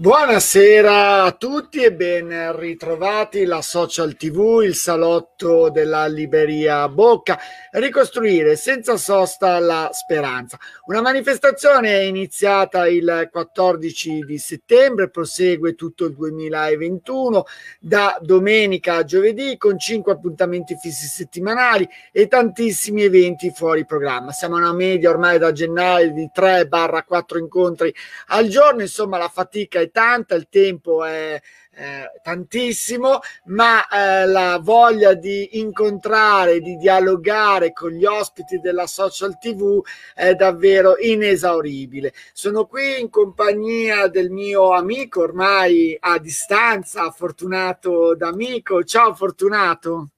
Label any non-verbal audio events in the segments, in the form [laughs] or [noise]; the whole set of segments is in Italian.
Buonasera a tutti e ben ritrovati la Social TV, il salotto della Libreria Bocca. Ricostruire senza sosta la speranza. Una manifestazione è iniziata il 14 di settembre, prosegue tutto il 2021, da domenica a giovedì con cinque appuntamenti fissi settimanali e tantissimi eventi fuori programma. Siamo a una media ormai da gennaio di 3-4 incontri al giorno, insomma la fatica è tanta, il tempo è eh, tantissimo, ma eh, la voglia di incontrare, di dialogare con gli ospiti della social TV è davvero inesauribile. Sono qui in compagnia del mio amico ormai a distanza, Fortunato D'Amico. Ciao Fortunato.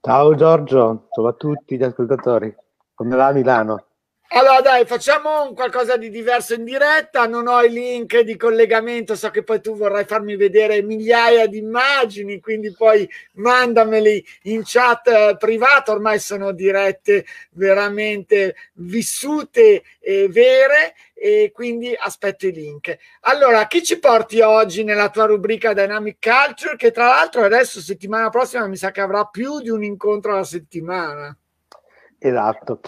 Ciao Giorgio, ciao a tutti gli ascoltatori. Come va Milano? Allora dai, facciamo un qualcosa di diverso in diretta, non ho i link di collegamento, so che poi tu vorrai farmi vedere migliaia di immagini, quindi poi mandameli in chat eh, privato, ormai sono dirette veramente vissute e vere e quindi aspetto i link. Allora, chi ci porti oggi nella tua rubrica Dynamic Culture che tra l'altro adesso settimana prossima mi sa che avrà più di un incontro alla settimana. Esatto.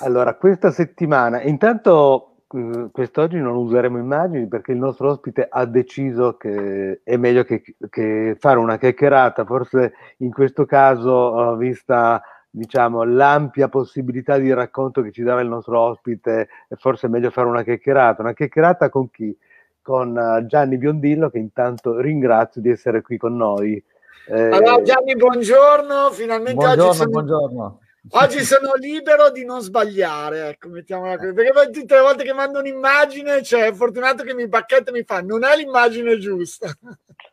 Allora, questa settimana, intanto eh, quest'oggi non useremo immagini perché il nostro ospite ha deciso che è meglio che, che fare una chiacchierata, forse in questo caso, vista diciamo, l'ampia possibilità di racconto che ci dava il nostro ospite, è forse meglio fare una chiacchierata. Una chiacchierata con chi? Con uh, Gianni Biondillo, che intanto ringrazio di essere qui con noi. Eh, allora Gianni, buongiorno, finalmente buongiorno, oggi sono... buongiorno. Oggi sono libero di non sbagliare, ecco, mettiamola così. Perché tutte le volte che mando un'immagine, cioè, fortunato che mi bacchetta e mi fa, non è l'immagine giusta.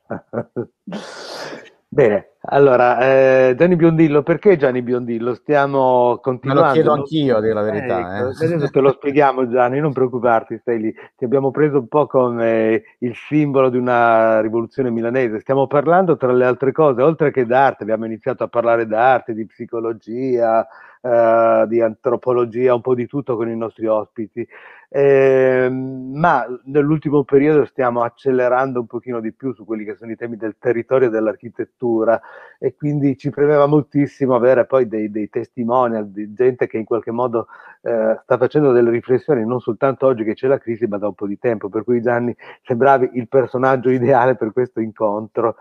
[laughs] Bene, allora, eh, Gianni Biondillo, perché Gianni Biondillo? Stiamo continuando. Me lo chiedo anch'io, a dire la verità. Ecco, eh. Adesso te lo spieghiamo Gianni, non preoccuparti, stai lì. Ti abbiamo preso un po' come il simbolo di una rivoluzione milanese. Stiamo parlando, tra le altre cose, oltre che d'arte, abbiamo iniziato a parlare d'arte, di psicologia, eh, di antropologia, un po' di tutto con i nostri ospiti. Eh, ma nell'ultimo periodo stiamo accelerando un pochino di più su quelli che sono i temi del territorio e dell'architettura e quindi ci premeva moltissimo avere poi dei, dei testimonial di gente che in qualche modo eh, sta facendo delle riflessioni non soltanto oggi che c'è la crisi ma da un po' di tempo per cui Gianni sembravi il personaggio [laughs] ideale per questo incontro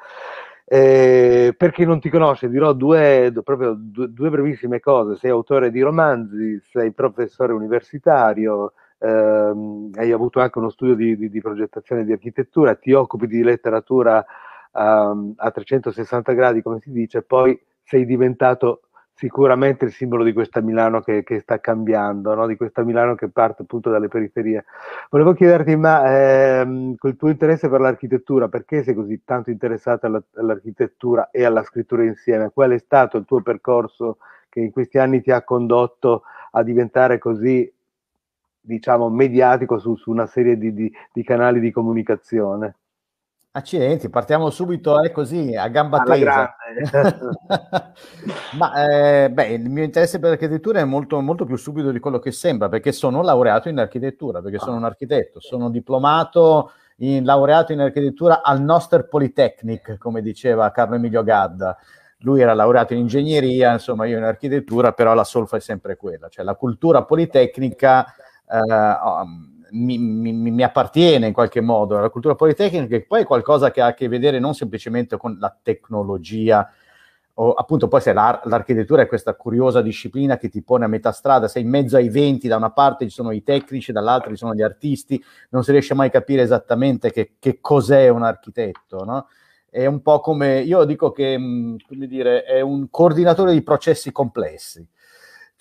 eh, per chi non ti conosce, dirò due, proprio due, due, brevissime cose. Sei autore di romanzi, sei professore universitario, ehm, hai avuto anche uno studio di, di, di, progettazione di architettura, ti occupi di letteratura um, a 360 gradi, come si dice, poi sei diventato sicuramente il simbolo di questa Milano che, che sta cambiando, no? di questa Milano che parte appunto dalle periferie. Volevo chiederti, ma ehm, col tuo interesse per l'architettura, perché sei così tanto interessata alla, all'architettura e alla scrittura insieme? Qual è stato il tuo percorso che in questi anni ti ha condotto a diventare così, diciamo, mediatico su, su una serie di, di, di canali di comunicazione? Accidenti, partiamo subito eh, così a gamba tesa. [laughs] Ma eh, beh, il mio interesse per l'architettura è molto, molto più subito di quello che sembra, perché sono laureato in architettura, perché sono un architetto, sono diplomato in, laureato in architettura al Noster Polytechnic, come diceva Carlo Emilio Gadda. Lui era laureato in ingegneria, insomma io in architettura, però la solfa è sempre quella, cioè la cultura politecnica eh, mi, mi, mi, appartiene in qualche modo, la cultura politecnica, che poi è qualcosa che ha a che vedere non semplicemente con la tecnologia, o appunto poi se l'ar- l'architettura è questa curiosa disciplina che ti pone a metà strada, sei in mezzo ai venti, da una parte ci sono i tecnici, dall'altra ci sono gli artisti, non si riesce mai a capire esattamente che, che cos'è un architetto, no? È un po' come, io dico che, mh, come dire, è un coordinatore di processi complessi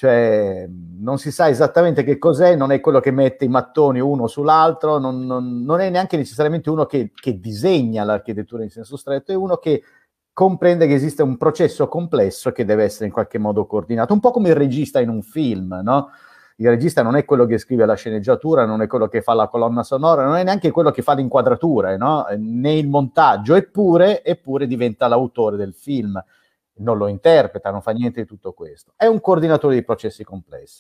cioè non si sa esattamente che cos'è, non è quello che mette i mattoni uno sull'altro, non, non, non è neanche necessariamente uno che, che, disegna l'architettura in senso stretto, è uno che comprende che esiste un processo complesso che deve essere in qualche modo coordinato, un po' come il regista in un film, no? Il regista non è quello che scrive la sceneggiatura, non è quello che fa la colonna sonora, non è neanche quello che fa le inquadrature, no? né il montaggio, eppure, eppure diventa l'autore del film non lo interpreta, non fa niente di tutto questo. È un coordinatore di processi complessi.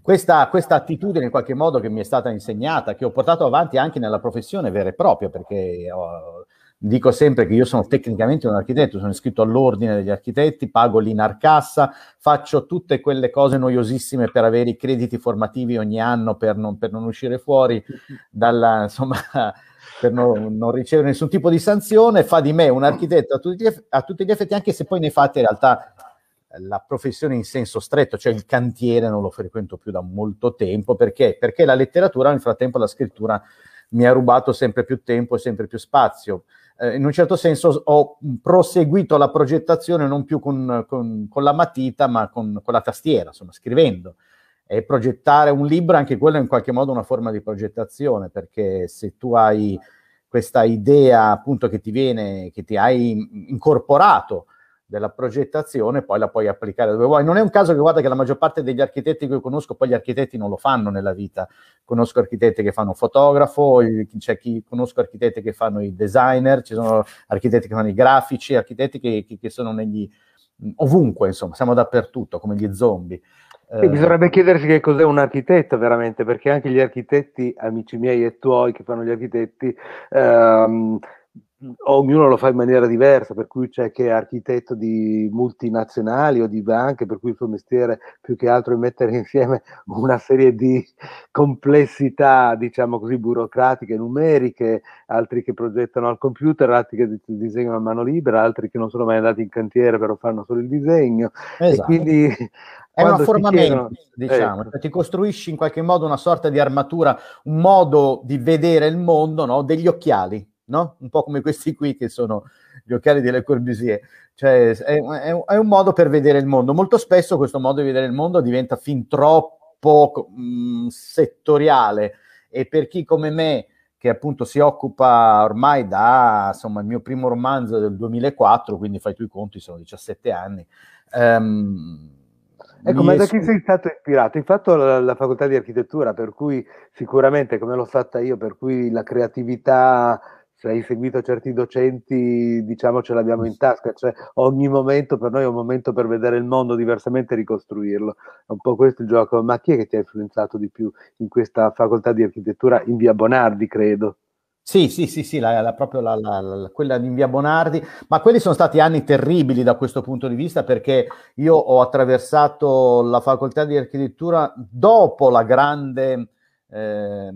questa, questa, attitudine in qualche modo che mi è stata insegnata, che ho portato avanti anche nella professione vera e propria, perché ho, dico sempre che io sono tecnicamente un architetto, sono iscritto all'ordine degli architetti, pago l'INARCassa, faccio tutte quelle cose noiosissime per avere i crediti formativi ogni anno per non, per non uscire fuori dalla, insomma, [laughs] per non, non, ricevere nessun tipo di sanzione, fa di me un architetto a tutti, gli, a tutti gli effetti, anche se poi nei fatti in realtà la professione in senso stretto, cioè il cantiere non lo frequento più da molto tempo, perché? Perché la letteratura, nel frattempo la scrittura mi ha rubato sempre più tempo e sempre più spazio. Eh, in un certo senso ho proseguito la progettazione non più con, con, con la matita, ma con, con, la tastiera, insomma, scrivendo. E progettare un libro, anche quello è in qualche modo una forma di progettazione, perché se tu hai questa idea appunto che ti viene, che ti hai incorporato della progettazione, poi la puoi applicare dove vuoi. Non è un caso che guarda che la maggior parte degli architetti che io conosco, poi gli architetti non lo fanno nella vita. Conosco architetti che fanno fotografo, c'è chi conosco architetti che fanno i designer, ci sono architetti che fanno i grafici, architetti che, che, che sono negli ovunque, insomma, siamo dappertutto come gli zombie. Sì, bisognerebbe chiedersi che cos'è un architetto veramente, perché anche gli architetti, amici miei e tuoi che fanno gli architetti, ehm, ognuno lo fa in maniera diversa, per cui c'è che è architetto di multinazionali o di banche, per cui il suo mestiere più che altro è mettere [laughs] insieme una serie di complessità, diciamo così, burocratiche, numeriche, altri che progettano al computer, altri che disegnano a mano libera, altri che non sono mai andati in cantiere però fanno solo il disegno. Esatto. E quindi è un afformamento, [laughs] chiedono, diciamo, ecco. ti costruisci in qualche modo una sorta di armatura, un modo di vedere il mondo, no? degli occhiali no? Un po' come questi qui che sono gli occhiali di Le Corbusier. Cioè, è, è, è, un modo per vedere il mondo. Molto spesso questo modo di vedere il mondo diventa fin troppo mh, mm, settoriale e per chi come me che appunto si occupa ormai da insomma il mio primo romanzo del 2004, quindi fai tu i conti, sono 17 anni. Um, Ecco, ma da chi sei stato ispirato? Hai fatto la, la, facoltà di architettura, per cui sicuramente, come l'ho fatta io, per cui la creatività se hai seguito certi docenti, diciamo ce l'abbiamo in tasca, cioè ogni momento per noi è un momento per vedere il mondo diversamente e ricostruirlo. È un po' questo il gioco. Ma chi è che ti ha influenzato di più in questa facoltà di architettura? In via Bonardi, credo. Sì, sì, sì, sì, la, la, proprio la, quella in via Bonardi, ma quelli sono stati anni terribili da questo punto di vista perché io ho attraversato la facoltà di architettura dopo la grande... Eh,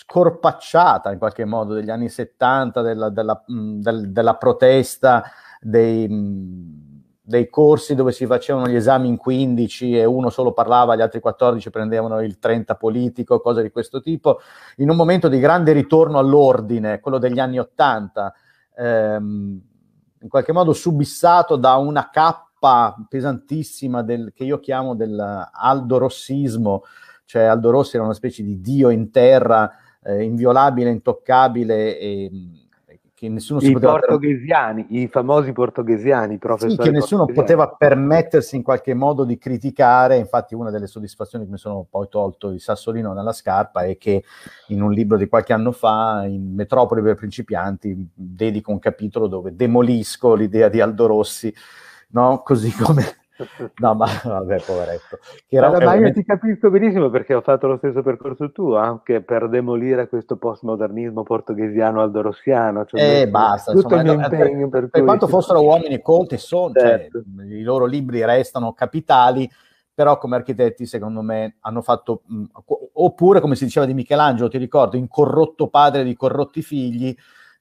scorpacciata in qualche modo degli anni 70, della, della, del, della protesta, dei, mm, dei, corsi dove si facevano gli esami in 15 e uno solo parlava, gli altri 14 prendevano il 30 politico, cose di questo tipo, in un momento di grande ritorno all'ordine, quello degli anni 80, ehm, in qualche modo subissato da una cappa pesantissima del, che io chiamo del Aldo Rossismo, cioè Aldo Rossi era una specie di dio in terra eh, inviolabile, intoccabile e che nessuno si I poteva portoghesiani, per... i famosi portoghesiani, professori. Sì, che nessuno poteva permettersi in qualche modo di criticare. Infatti, una delle soddisfazioni che mi sono poi tolto il sassolino nella scarpa è che in un libro di qualche anno fa, in Metropoli per principianti, dedico un capitolo dove demolisco l'idea di Aldo Rossi, no? così come [laughs] No, ma [laughs] vabbè, poveretto. Che allora, ma io ti capisco benissimo perché ho fatto lo stesso percorso tuo, anche per demolire questo postmodernismo portoghesiano aldorossiano. Cioè eh, basta. Tutto insomma, il mio impegno per, per, per quanto fossero uomini colti, sono, cioè, certo. cioè, i loro libri restano capitali, però come architetti secondo me hanno fatto, mh, oppure come si diceva di Michelangelo, ti ricordo, incorrotto padre di corrotti figli,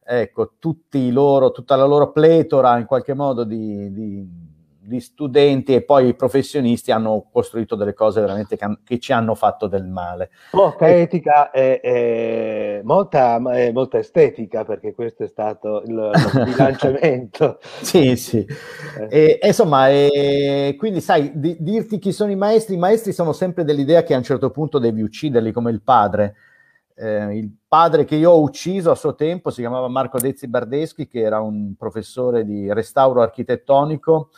ecco, tutti loro, tutta la loro pletora in qualche modo di, di di studenti e poi i professionisti hanno costruito delle cose veramente che, che ci hanno fatto del male. Poca e... etica e, e molta, molta, estetica, perché questo è stato il, il [laughs] bilanciamento. sì, sì. Eh. E, insomma, quindi sai, di, dirti chi sono i maestri, i maestri sono sempre dell'idea che a un certo punto devi ucciderli come il padre. Eh, il padre che io ho ucciso a suo tempo si chiamava Marco Dezzi Bardeschi, che era un professore di restauro architettonico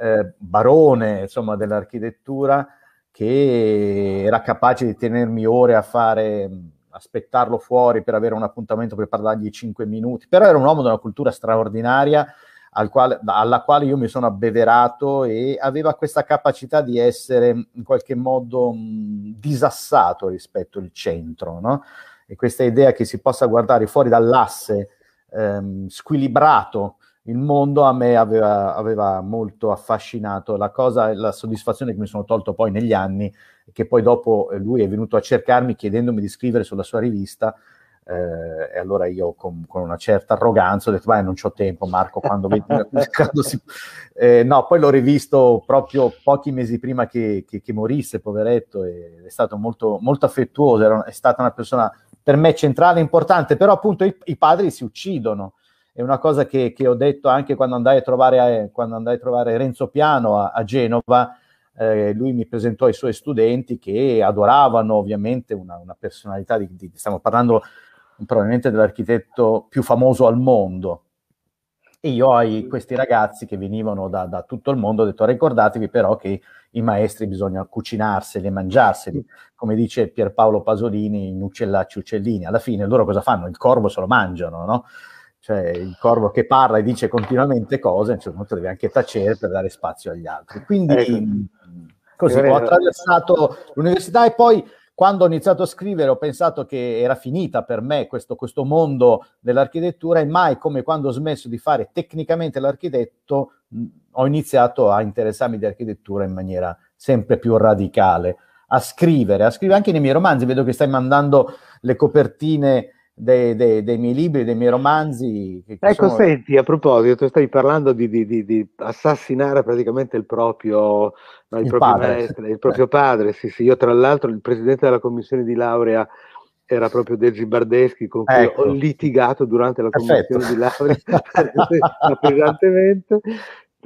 eh, barone insomma, dell'architettura che era capace di tenermi ore a fare aspettarlo fuori per avere un appuntamento per parlargli cinque minuti però era un uomo di una cultura straordinaria al quale, alla quale io mi sono abbeverato e aveva questa capacità di essere in qualche modo mh, disassato rispetto al centro, no? E questa idea che si possa guardare fuori dall'asse ehm, squilibrato il mondo a me aveva, aveva, molto affascinato. La cosa, la soddisfazione che mi sono tolto poi negli anni, che poi dopo lui è venuto a cercarmi chiedendomi di scrivere sulla sua rivista, eh, e allora io con, con, una certa arroganza ho detto, vai, non c'ho tempo Marco, quando, [laughs] quando si... eh, no, poi l'ho rivisto proprio pochi mesi prima che, che, che morisse, poveretto, è stato molto, molto affettuoso, era, è stata una persona per me centrale, importante, però appunto i, i padri si uccidono, è una cosa che, che, ho detto anche quando andai a trovare, eh, quando andai a trovare Renzo Piano a, a Genova, eh, lui mi presentò i suoi studenti che adoravano ovviamente una, una personalità di, di, stiamo parlando probabilmente dell'architetto più famoso al mondo. E io ai questi ragazzi che venivano da, da, tutto il mondo ho detto ricordatevi però che i maestri bisogna cucinarseli e mangiarseli, come dice Pierpaolo Pasolini in Uccellacci Uccellini. Alla fine loro cosa fanno? Il corvo se lo mangiano, no? Cioè il corvo che parla e dice continuamente cose, a un certo punto deve anche tacere per dare spazio agli altri. Quindi ecco. così ho attraversato l'università e poi quando ho iniziato a scrivere ho pensato che era finita per me questo, questo mondo dell'architettura e mai come quando ho smesso di fare tecnicamente l'architetto ho iniziato a interessarmi di architettura in maniera sempre più radicale, a scrivere, a scrivere anche nei miei romanzi, vedo che stai mandando le copertine dei, dei, dei, miei libri, dei miei romanzi. Ecco, sono... senti, a proposito, tu stai parlando di, di, di, di assassinare praticamente il proprio, no, il il proprio padre. maestro, il proprio padre. Sì, sì, io tra l'altro il presidente della commissione di laurea era proprio Deggi Bardeschi con cui ecco. ho litigato durante la commissione Perfetto. di laurea [laughs] pesantemente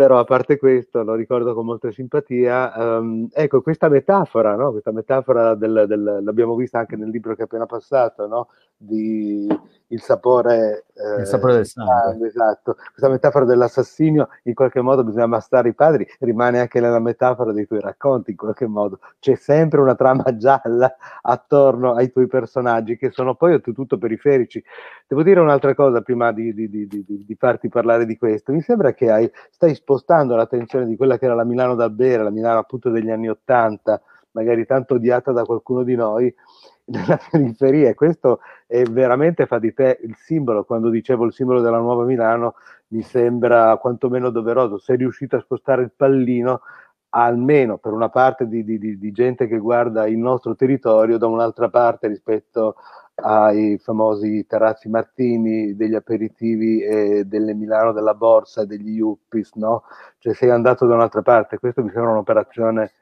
però a parte questo, lo ricordo con molta simpatia, um, ecco questa metafora, no? questa metafora del, del, l'abbiamo vista anche nel libro che è appena passato, no? di il sapore, eh, il sapore del sangue. Esatto, questa metafora dell'assassinio, in qualche modo bisogna ammassare i padri, rimane anche nella metafora dei tuoi racconti, in qualche modo. C'è sempre una trama gialla attorno ai tuoi personaggi, che sono poi oltretutto periferici. Devo dire un'altra cosa prima di, di, di, di farti parlare di questo. Mi sembra che hai, stai spostando l'attenzione di quella che era la Milano da bere, la Milano appunto degli anni Ottanta, magari tanto odiata da qualcuno di noi, [laughs] nella periferia. E questo è veramente fa di te il simbolo, quando dicevo il simbolo della nuova Milano mi sembra quantomeno doveroso, sei riuscito a spostare il pallino almeno per una parte di, di, di gente che guarda il nostro territorio, da un'altra parte rispetto ai famosi terrazzi Martini, degli aperitivi e delle Milano della Borsa, degli Yuppies, no? Cioè sei andato da un'altra parte, questo mi sembra un'operazione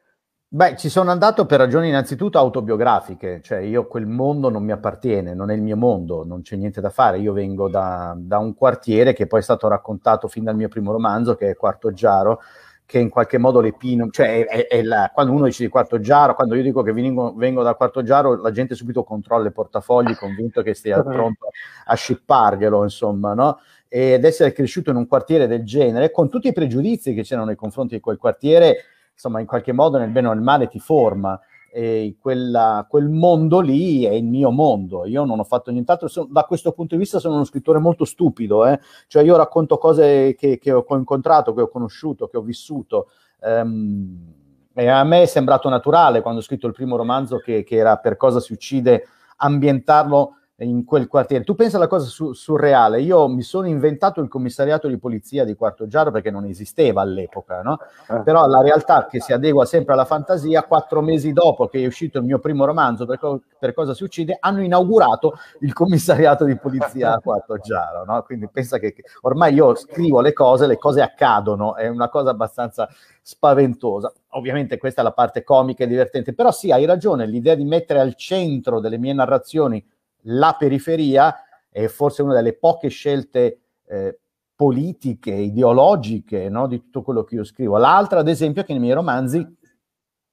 Beh, ci sono andato per ragioni innanzitutto autobiografiche, cioè io quel mondo non mi appartiene, non è il mio mondo, non c'è niente da fare. Io vengo da, da un quartiere che poi è stato raccontato fin dal mio primo romanzo, che è Quarto Giaro, che in qualche modo le pino, cioè è, è la, quando uno dice di Quarto Giaro, quando io dico che vengo, vengo da Quarto Giaro, la gente subito controlla i portafogli, convinto che stia [laughs] pronto a scipparglielo, insomma, no? Ed essere cresciuto in un quartiere del genere, con tutti i pregiudizi che c'erano nei confronti di quel quartiere, insomma in qualche modo nel bene o nel male ti forma e quella, quel mondo lì è il mio mondo. Io non ho fatto nient'altro. So, da questo punto di vista sono uno scrittore molto stupido, eh? cioè io racconto cose che, che, ho incontrato, che ho conosciuto, che ho vissuto. Um, e a me è sembrato naturale quando ho scritto il primo romanzo che, che era Per cosa si uccide ambientarlo in quel quartiere. Tu pensa alla cosa su- surreale, io mi sono inventato il commissariato di polizia di Quarto Giaro perché non esisteva all'epoca, no? Eh. Però la realtà che si adegua sempre alla fantasia, quattro mesi dopo che è uscito il mio primo romanzo, Per, co- per cosa si uccide, hanno inaugurato il commissariato di polizia a Quarto Giaro, no? Quindi pensa che, che ormai io scrivo le cose, le cose accadono, è una cosa abbastanza spaventosa. Ovviamente questa è la parte comica e divertente, però sì, hai ragione, l'idea di mettere al centro delle mie narrazioni la periferia è forse una delle poche scelte eh, politiche, ideologiche no, di tutto quello che io scrivo. L'altra, ad esempio, è che nei miei romanzi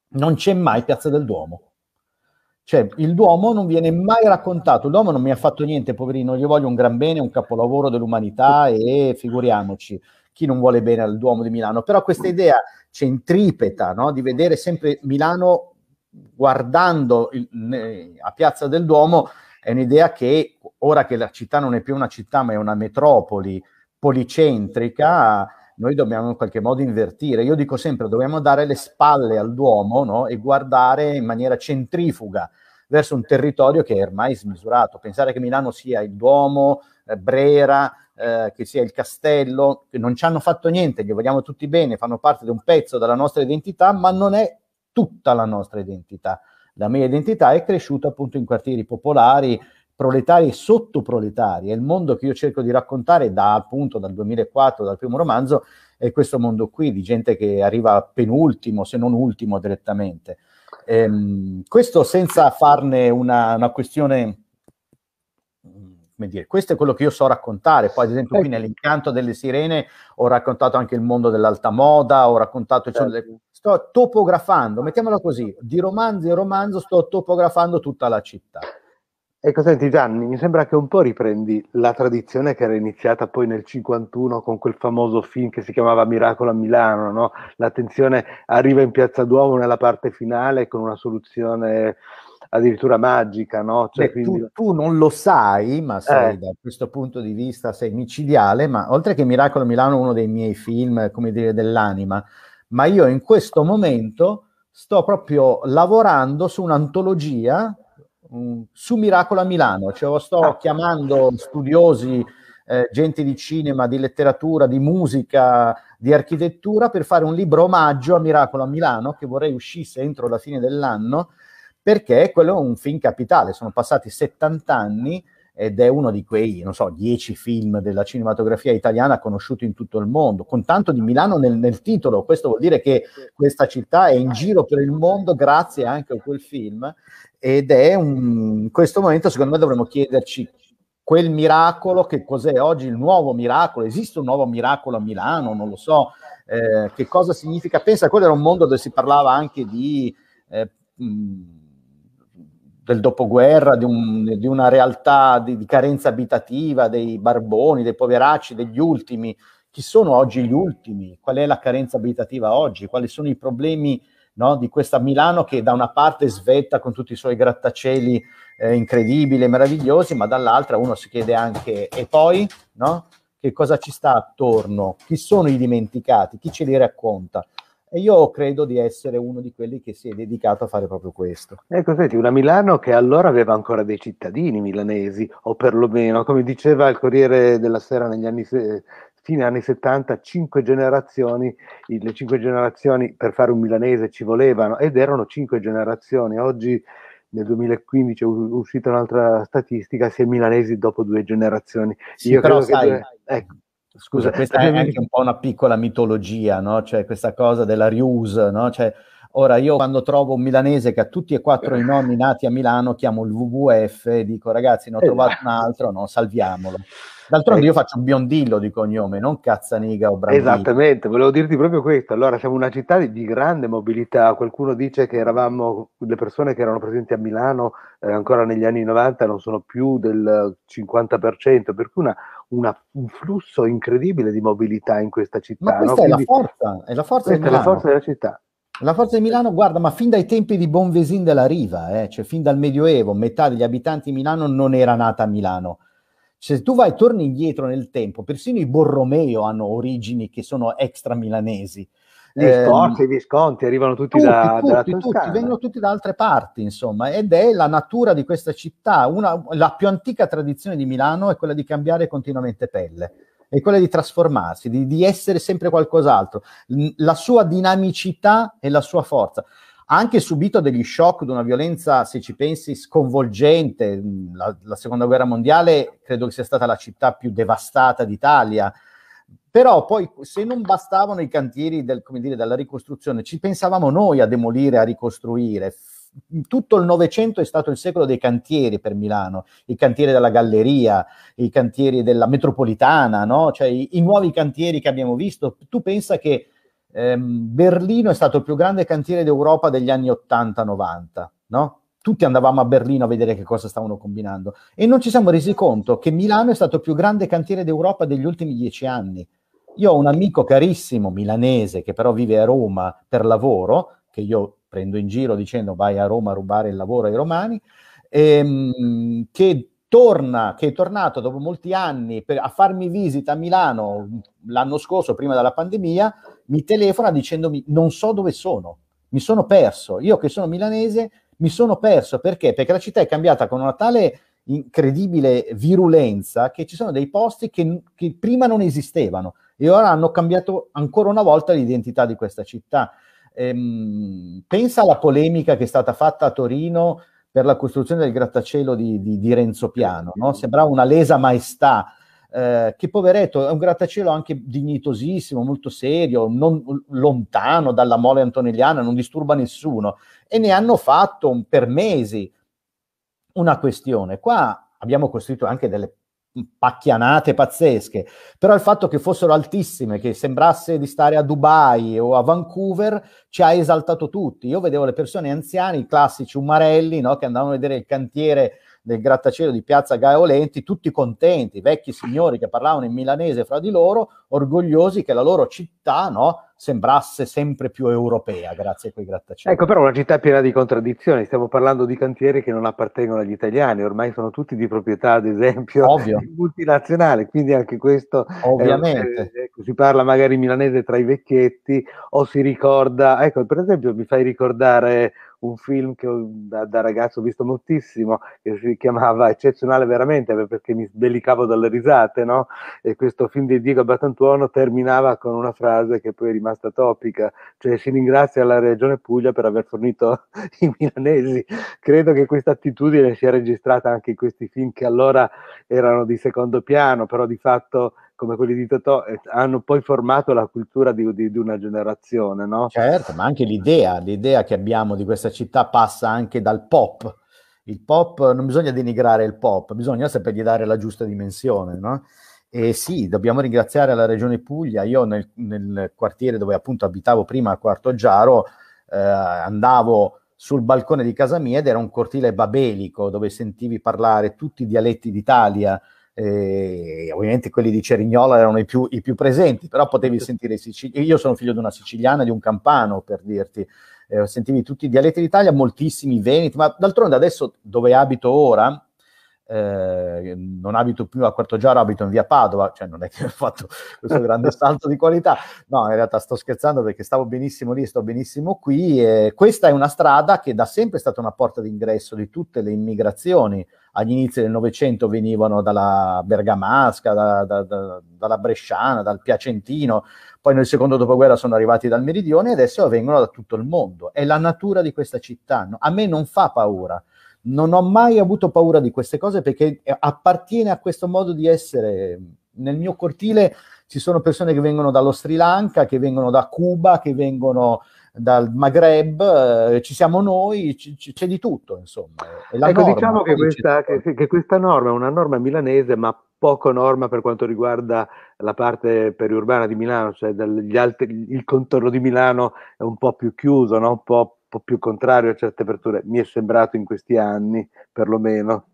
non c'è mai Piazza del Duomo. Cioè, il Duomo non viene mai raccontato, il Duomo non mi ha fatto niente, poverino, io voglio un gran bene, un capolavoro dell'umanità e figuriamoci chi non vuole bene al Duomo di Milano, però questa idea centripeta no, di vedere sempre Milano guardando il, a Piazza del Duomo è un'idea che ora che la città non è più una città ma è una metropoli policentrica, noi dobbiamo in qualche modo invertire. Io dico sempre, dobbiamo dare le spalle al Duomo no? e guardare in maniera centrifuga verso un territorio che è ormai smisurato. Pensare che Milano sia il Duomo, eh, Brera, eh, che sia il castello, che non ci hanno fatto niente, li vogliamo tutti bene, fanno parte di un pezzo della nostra identità, ma non è tutta la nostra identità. La mia identità è cresciuta appunto in quartieri popolari, proletari e sottoproletari. È il mondo che io cerco di raccontare da appunto dal 2004, dal primo romanzo, è questo mondo qui di gente che arriva penultimo, se non ultimo direttamente. Ehm, questo senza farne una, una questione come dire, questo è quello che io so raccontare. Poi, ad esempio, qui ecco. nell'incanto delle sirene ho raccontato anche il mondo dell'alta moda, ho raccontato, cioè, sto topografando, mettiamola così, di romanzo in romanzo sto topografando tutta la città. Ecco, senti Gianni, mi sembra che un po' riprendi la tradizione che era iniziata poi nel 51 con quel famoso film che si chiamava Miracolo a Milano, no? L'attenzione arriva in Piazza Duomo nella parte finale con una soluzione addirittura magica, no? Cioè, Beh, quindi... tu, tu, non lo sai, ma sei, eh. da questo punto di vista sei micidiale, ma oltre che Miracolo a Milano, uno dei miei film, come dire, dell'anima, ma io in questo momento sto proprio lavorando su un'antologia su Miracolo a Milano, cioè sto ah. chiamando studiosi, eh, gente di cinema, di letteratura, di musica, di architettura per fare un libro omaggio a Miracolo a Milano che vorrei uscisse entro la fine dell'anno perché quello è un film capitale, sono passati 70 anni ed è uno di quei, non so, dieci film della cinematografia italiana conosciuti in tutto il mondo, con tanto di Milano nel, nel, titolo. Questo vuol dire che questa città è in giro per il mondo grazie anche a quel film ed è un, in questo momento secondo me dovremmo chiederci quel miracolo, che cos'è oggi il nuovo miracolo, esiste un nuovo miracolo a Milano, non lo so, eh, che cosa significa, pensa, quello era un mondo dove si parlava anche di... Eh, mh, del dopoguerra, di, un, di una realtà di, di, carenza abitativa, dei barboni, dei poveracci, degli ultimi. Chi sono oggi gli ultimi? Qual è la carenza abitativa oggi? Quali sono i problemi no, di questa Milano che da una parte svetta con tutti i suoi grattacieli eh, incredibili e meravigliosi, ma dall'altra uno si chiede anche e poi no? che cosa ci sta attorno? Chi sono i dimenticati? Chi ce li racconta? E io credo di essere uno di quelli che si è dedicato a fare proprio questo. Ecco, senti, una Milano che allora aveva ancora dei cittadini milanesi, o perlomeno, come diceva il Corriere della Sera negli anni fine anni 70, cinque generazioni, le cinque generazioni per fare un milanese ci volevano ed erano cinque generazioni. Oggi nel 2015 è uscita un'altra statistica, si è milanesi dopo due generazioni. Sì, Io però sai, due... ecco. Scusa, questa [laughs] è anche un po' una piccola mitologia, no? Cioè questa cosa della riuse, no? Cioè, ora io quando trovo un milanese che ha tutti e quattro i nonni nati a Milano, chiamo il WWF e dico ragazzi ne ho trovato un altro, no? Salviamolo. D'altronde io faccio un biondillo di cognome, non Cazzaniga o Brambilla. Esattamente, volevo dirti proprio questo. Allora, siamo una città di, di, grande mobilità. Qualcuno dice che eravamo, le persone che erano presenti a Milano eh, ancora negli anni 90 non sono più del 50%, per cui una, una, un flusso incredibile di mobilità in questa città. Ma questa no? è, la forza, è la forza, è la forza della città. La forza di Milano, guarda, ma fin dai tempi di Bonvesin della Riva, eh, cioè fin dal Medioevo, metà degli abitanti di Milano non era nata a Milano se tu vai, torni indietro nel tempo, persino i Borromeo hanno origini che sono extra milanesi. Gli eh, Scorzi, i Visconti arrivano tutti, tutti da tutti, tutti, vengono tutti da altre parti, insomma, ed è la natura di questa città. Una, la più antica tradizione di Milano è quella di cambiare continuamente pelle è quella di trasformarsi, di, di, essere sempre qualcos'altro. La sua dinamicità e la sua forza ha anche subito degli shock di una violenza, se ci pensi, sconvolgente. La, la, seconda guerra mondiale credo che sia stata la città più devastata d'Italia. Però poi se non bastavano i cantieri del, dire, della ricostruzione, ci pensavamo noi a demolire, a ricostruire. Tutto il Novecento è stato il secolo dei cantieri per Milano, i cantieri della Galleria, i cantieri della metropolitana, no? cioè i, i nuovi cantieri che abbiamo visto. Tu pensa che ehm, Berlino è stato il più grande cantiere d'Europa degli anni 80-90, no? Tutti andavamo a Berlino a vedere che cosa stavano combinando e non ci siamo resi conto che Milano è stato il più grande cantiere d'Europa degli ultimi dieci anni. Io ho un amico carissimo milanese che però vive a Roma per lavoro, che io prendo in giro dicendo vai a Roma a rubare il lavoro ai romani, ehm, che torna, che è tornato dopo molti anni per, a farmi visita a Milano l'anno scorso, prima della pandemia, mi telefona dicendomi non so dove sono, mi sono perso. Io che sono milanese mi sono perso perché? Perché la città è cambiata con una tale incredibile virulenza che ci sono dei posti che, che prima non esistevano e ora hanno cambiato ancora una volta l'identità di questa città. Ehm, pensa alla polemica che è stata fatta a Torino per la costruzione del grattacielo di, di, di Renzo Piano, no? sembrava una lesa maestà. Eh, che poveretto, è un grattacielo anche dignitosissimo, molto serio, non lontano dalla mole antonelliana, non disturba nessuno. E ne hanno fatto per mesi una questione. Qua abbiamo costruito anche delle pacchianate pazzesche, però il fatto che fossero altissime, che sembrasse di stare a Dubai o a Vancouver, ci ha esaltato tutti. Io vedevo le persone anziane, i classici umarelli, no, che andavano a vedere il cantiere del grattacielo di Piazza Gaeolenti, tutti contenti, vecchi signori che parlavano in milanese fra di loro, orgogliosi che la loro città no, sembrasse sempre più europea grazie a quei grattacieli. Ecco, però una città piena di contraddizioni, stiamo parlando di cantieri che non appartengono agli italiani, ormai sono tutti di proprietà, ad esempio, Ovvio. multinazionale, quindi anche questo... Ovviamente. È, ecco, si parla magari milanese tra i vecchietti o si ricorda, ecco, per esempio mi fai ricordare un film che da, da, ragazzo ho visto moltissimo, che si chiamava Eccezionale veramente, perché mi sbellicavo dalle risate, no? E questo film di Diego Battantuono terminava con una frase che poi è rimasta topica, cioè si ringrazia la Regione Puglia per aver fornito [laughs] i milanesi. Credo che questa attitudine sia registrata anche in questi film che allora erano di secondo piano, però di fatto come quelli di Totò, eh, hanno poi formato la cultura di, di, di, una generazione, no? Certo, ma anche l'idea, l'idea che abbiamo di questa città passa anche dal pop. Il pop, non bisogna denigrare il pop, bisogna sapergli dare la giusta dimensione, no? E sì, dobbiamo ringraziare la Regione Puglia. Io nel, nel quartiere dove appunto abitavo prima, a Quarto Giaro, eh, andavo sul balcone di casa mia ed era un cortile babelico dove sentivi parlare tutti i dialetti d'Italia, eh, ovviamente quelli di Cerignola erano i più, i più presenti, però potevi sentire i siciliani. Io sono figlio di una siciliana, di un campano, per dirti. Eh, sentivi tutti i dialetti d'Italia, moltissimi veneti, ma d'altronde adesso dove abito ora, eh, non abito più a Quarto Giaro, abito in via Padova, cioè non è che [laughs] ho fatto questo grande salto di qualità, no, in realtà sto scherzando perché stavo benissimo lì, sto benissimo qui. E questa è una strada che da sempre è stata una porta d'ingresso di tutte le immigrazioni. Agli inizi del Novecento venivano dalla Bergamasca, da, da, da, dalla Bresciana, dal Piacentino, poi nel secondo dopoguerra sono arrivati dal Meridione e adesso vengono da tutto il mondo. È la natura di questa città. A me non fa paura non ho mai avuto paura di queste cose perché appartiene a questo modo di essere. Nel mio cortile ci sono persone che vengono dallo Sri Lanka, che vengono da Cuba, che vengono dal Maghreb, eh, ci siamo noi, c- c- c'è di tutto, insomma. ecco, norma, diciamo che questa, che, che questa, norma è una norma milanese, ma poco norma per quanto riguarda la parte periurbana di Milano, cioè altri, il contorno di Milano è un po' più chiuso, no? un po' po' più contrario a certe aperture, mi è sembrato in questi anni, perlomeno.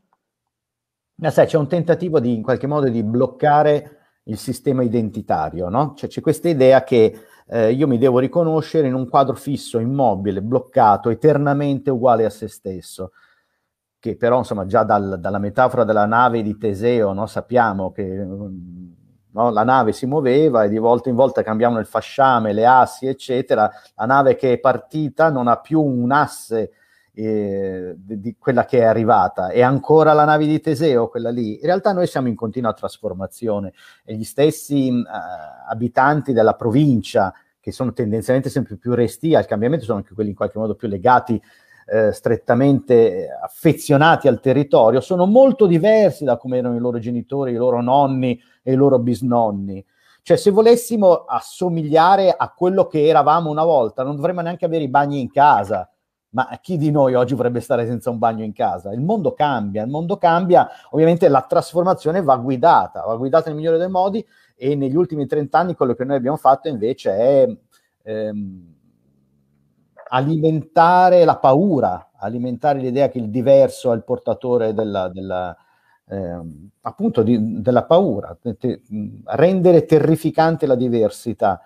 Ma sai, c'è un tentativo di, in qualche modo di bloccare il sistema identitario, no? Cioè c'è questa idea che eh, io mi devo riconoscere in un quadro fisso, immobile, bloccato, eternamente uguale a se stesso che però insomma già dal, dalla metafora della nave di Teseo no, sappiamo che No? La nave si muoveva e di volta in volta cambiavano il fasciame, le assi, eccetera. La nave che è partita non ha più un asse eh, di, quella che è arrivata. È ancora la nave di Teseo, quella lì. In realtà noi siamo in continua trasformazione e gli stessi eh, abitanti della provincia, che sono tendenzialmente sempre più resti al cambiamento, sono anche quelli in qualche modo più legati eh, strettamente affezionati al territorio, sono molto diversi da come erano i loro genitori, i loro nonni e i loro bisnonni. Cioè, se volessimo assomigliare a quello che eravamo una volta, non dovremmo neanche avere i bagni in casa. Ma chi di noi oggi vorrebbe stare senza un bagno in casa? Il mondo cambia, il mondo cambia, ovviamente la trasformazione va guidata, va guidata nel migliore dei modi e negli ultimi 30 anni quello che noi abbiamo fatto invece è ehm, alimentare la paura, alimentare l'idea che il diverso è il portatore della, della, eh, appunto di, della paura, te, rendere terrificante la diversità.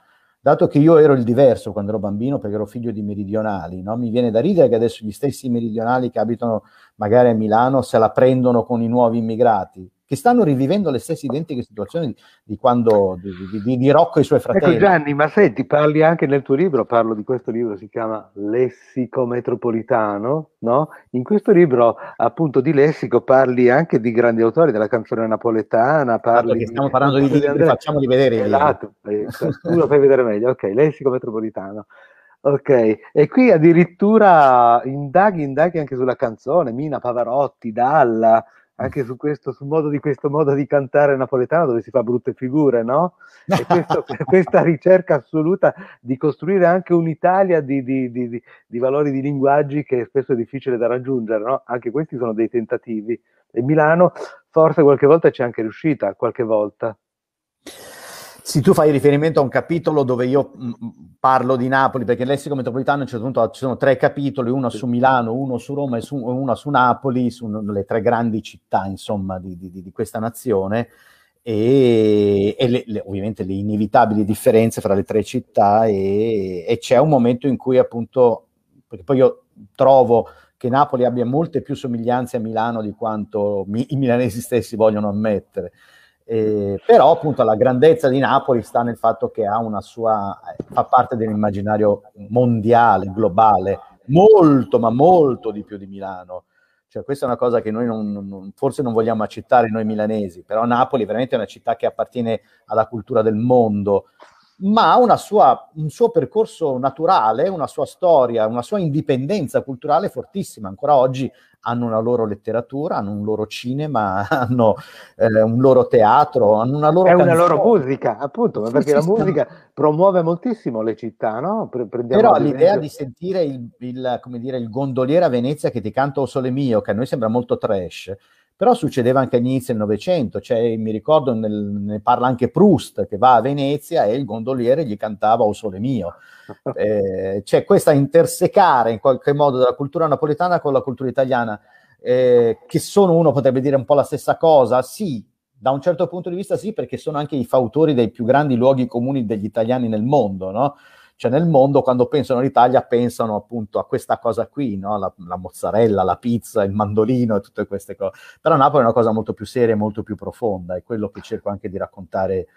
Dato che io ero il diverso quando ero bambino perché ero figlio di meridionali, no? mi viene da ridere che adesso gli stessi meridionali che abitano magari a Milano se la prendono con i nuovi immigrati, che stanno rivivendo le stesse identiche situazioni di, di quando di, di, di, Rocco e i suoi ecco, fratelli. Ecco Gianni, ma senti, parli anche nel tuo libro, parlo di questo libro, si chiama Lessico Metropolitano, no? In questo libro, appunto, di lessico parli anche di grandi autori della canzone napoletana, parli... Perché stiamo parlando di libri, facciamoli vedere. Esatto, eh, tu lo fai vedere meglio, ok, Lessico Metropolitano. Ok, e qui addirittura indaghi, indaghi anche sulla canzone, Mina Pavarotti, Dalla, anche su questo, sul modo di questo modo di cantare napoletano dove si fa brutte figure, no? E questo, [laughs] [laughs] questa ricerca assoluta di costruire anche un'Italia di, di, di, di, valori di linguaggi che spesso è difficile da raggiungere, no? Anche questi sono dei tentativi. E Milano forse qualche volta ci è anche riuscita, qualche volta. Sì, tu fai riferimento a un capitolo dove io mm, mm, parlo di Napoli, perché lessico metropolitano a un certo punto ci sono tre capitoli, uno su Milano, uno su Roma e su, uno su Napoli, sulle tre grandi città, insomma, di, di, di questa nazione e, e le, le, ovviamente le inevitabili differenze fra le tre città e, e c'è un momento in cui appunto, perché poi io trovo che Napoli abbia molte più somiglianze a Milano di quanto mi, i milanesi stessi vogliono ammettere. Eh, però appunto la grandezza di Napoli sta nel fatto che ha una sua, fa parte dell'immaginario mondiale, globale, molto ma molto di più di Milano. Cioè, questa è una cosa che noi non, non, forse non vogliamo accettare noi milanesi, però Napoli è veramente una città che appartiene alla cultura del mondo, ma ha sua, un suo percorso naturale, una sua storia, una sua indipendenza culturale fortissima. Ancora oggi hanno una loro letteratura, hanno un loro cinema, [laughs] hanno eh, un loro teatro, hanno una loro... È canzone. una loro musica, appunto, perché la musica promuove moltissimo le città, no? Però l'idea di sentire il, il, dire, il gondoliere a Venezia che ti canta O Sole Mio, che a noi sembra molto trash, però succedeva anche all'inizio del Novecento, cioè, mi ricordo, nel, ne parla anche Proust, che va a Venezia e il gondoliere gli cantava O Sole Mio. [laughs] Eh, c'è questa intersecare in qualche modo della cultura napoletana con la cultura italiana, eh, che sono, uno potrebbe dire, un po' la stessa cosa, sì, da un certo punto di vista sì, perché sono anche i fautori dei più grandi luoghi comuni degli italiani nel mondo, no? Cioè nel mondo quando pensano all'Italia pensano appunto a questa cosa qui, no? la, la, mozzarella, la pizza, il mandolino e tutte queste cose. Però Napoli è una cosa molto più seria e molto più profonda, è quello che cerco anche di raccontare,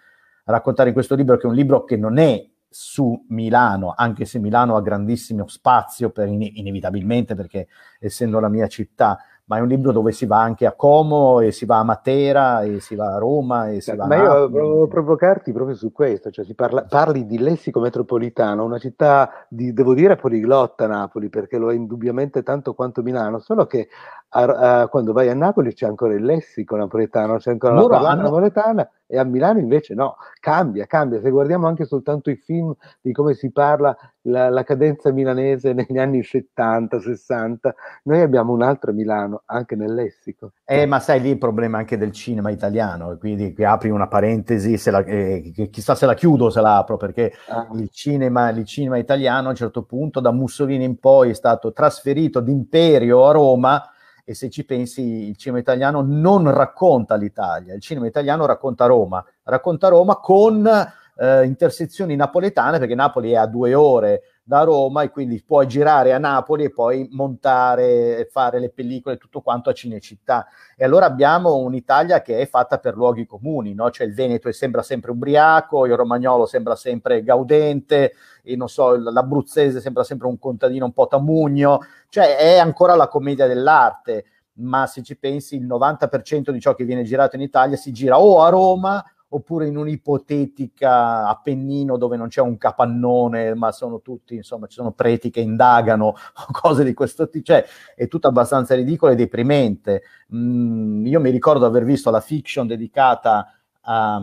raccontare in questo libro, che è un libro che non è su Milano, anche se Milano ha grandissimo spazio per in- inevitabilmente perché essendo la mia città, ma è un libro dove si va anche a Como e si va a Matera e si va a Roma e si va ma a Ma io volevo provocarti proprio su questo, cioè si parla, parli di lessico metropolitano, una città di, devo dire, poliglotta Napoli, perché lo è indubbiamente tanto quanto Milano, solo che a, a, quando vai a Napoli c'è ancora il lessico napoletano, c'è ancora Loro la parola hanno... napoletana e a Milano invece no, cambia, cambia. Se guardiamo anche soltanto i film di come si parla la, la cadenza milanese negli anni 70, 60, noi abbiamo un'altra Milano anche nel lessico. Eh, ma sai lì il problema anche del cinema italiano, quindi qui apri una parentesi, se la, eh, chissà se la chiudo o se la apro, perché ah. il, cinema, il cinema italiano a un certo punto da Mussolini in poi è stato trasferito d'imperio a Roma e se ci pensi il cinema italiano non racconta l'Italia, il cinema italiano racconta Roma, racconta Roma con eh, intersezioni napoletane perché Napoli è a due ore da Roma e quindi puoi girare a Napoli e poi montare e fare le pellicole tutto quanto a Cinecittà. E allora abbiamo un'Italia che è fatta per luoghi comuni, no? Cioè il Veneto sembra sempre ubriaco, il romagnolo sembra sempre gaudente, e non so, l'abruzzese sembra sempre un contadino un po' tamugno, cioè è ancora la commedia dell'arte, ma se ci pensi il 90% di ciò che viene girato in Italia si gira o a Roma oppure in un'ipotetica Appennino dove non c'è un capannone, ma sono tutti, insomma, ci sono preti che indagano, [laughs] cose di questo tipo, cioè è tutto abbastanza ridicolo e deprimente. Mm, io mi ricordo aver visto la fiction dedicata a,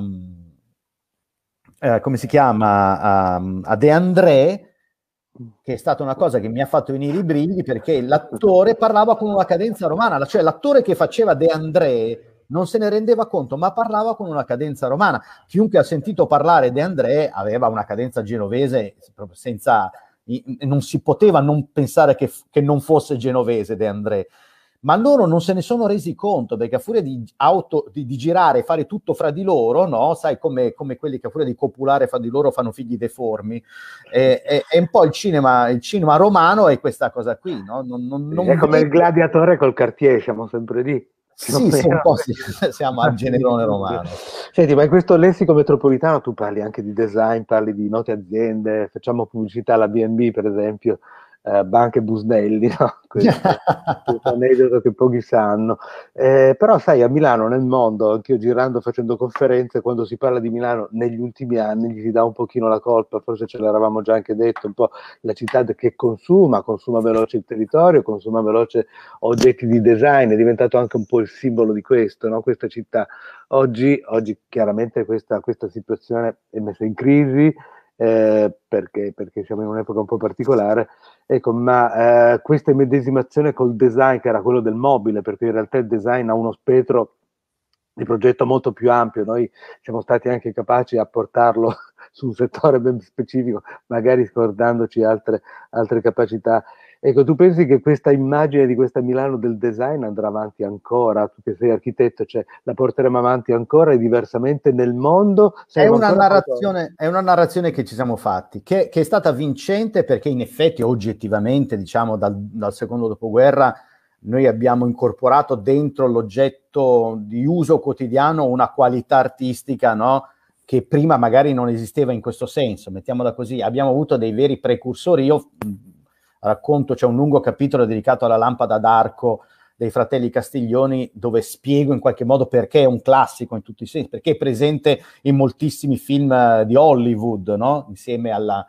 eh, come si chiama, a, a De André, che è stata una cosa che mi ha fatto venire i brividi perché l'attore parlava con una cadenza romana, cioè l'attore che faceva De André non se ne rendeva conto, ma parlava con una cadenza romana. Chiunque ha sentito parlare De André aveva una cadenza genovese senza non si poteva non pensare che, che non fosse genovese De André. ma loro non se ne sono resi conto perché a furia di, auto, di, di girare e fare tutto fra di loro, no? sai come, come, quelli che a furia di copulare fra di loro fanno figli deformi, è, è, è un po' il cinema, il cinema romano è questa cosa qui. No? Non, non, non è come il gladiatore col Cartier, siamo sempre lì. Sì, sì, un po' sì, [laughs] siamo al generone romano. Senti, ma in questo lessico metropolitano tu parli anche di design, parli di note aziende, facciamo pubblicità alla BNB per esempio, eh, Banche Busnelli, no? [laughs] questo, questo aneddoto che pochi sanno. Eh, però sai, a Milano, nel mondo, anch'io girando, facendo conferenze, quando si parla di Milano negli ultimi anni gli si dà un pochino la colpa, forse ce l'eravamo già anche detto, un po' la città che consuma, consuma veloce il territorio, consuma veloce oggetti di design, è diventato anche un po' il simbolo di questo, no? questa città. Oggi, oggi chiaramente questa, questa situazione è messa in crisi, eh, perché, perché, siamo in un'epoca un po' particolare, ecco, ma eh, questa immedesimazione col design, che era quello del mobile, perché in realtà il design ha uno spettro di progetto molto più ampio, noi siamo stati anche capaci a portarlo [laughs] su un settore ben specifico, magari scordandoci altre, altre capacità Ecco, tu pensi che questa immagine di questa Milano del design andrà avanti ancora? Tu che sei architetto, cioè la porteremo avanti ancora e diversamente nel mondo? È una, è una, narrazione, che ci siamo fatti, che, che, è stata vincente perché in effetti oggettivamente, diciamo, dal, dal secondo dopoguerra, noi abbiamo incorporato dentro l'oggetto di uso quotidiano una qualità artistica, no? che prima magari non esisteva in questo senso, mettiamola così. Abbiamo avuto dei veri precursori. Io racconto, c'è un lungo capitolo dedicato alla lampada d'arco dei fratelli Castiglioni dove spiego in qualche modo perché è un classico in tutti i sensi, perché è presente in moltissimi film eh, di Hollywood, no? insieme alla,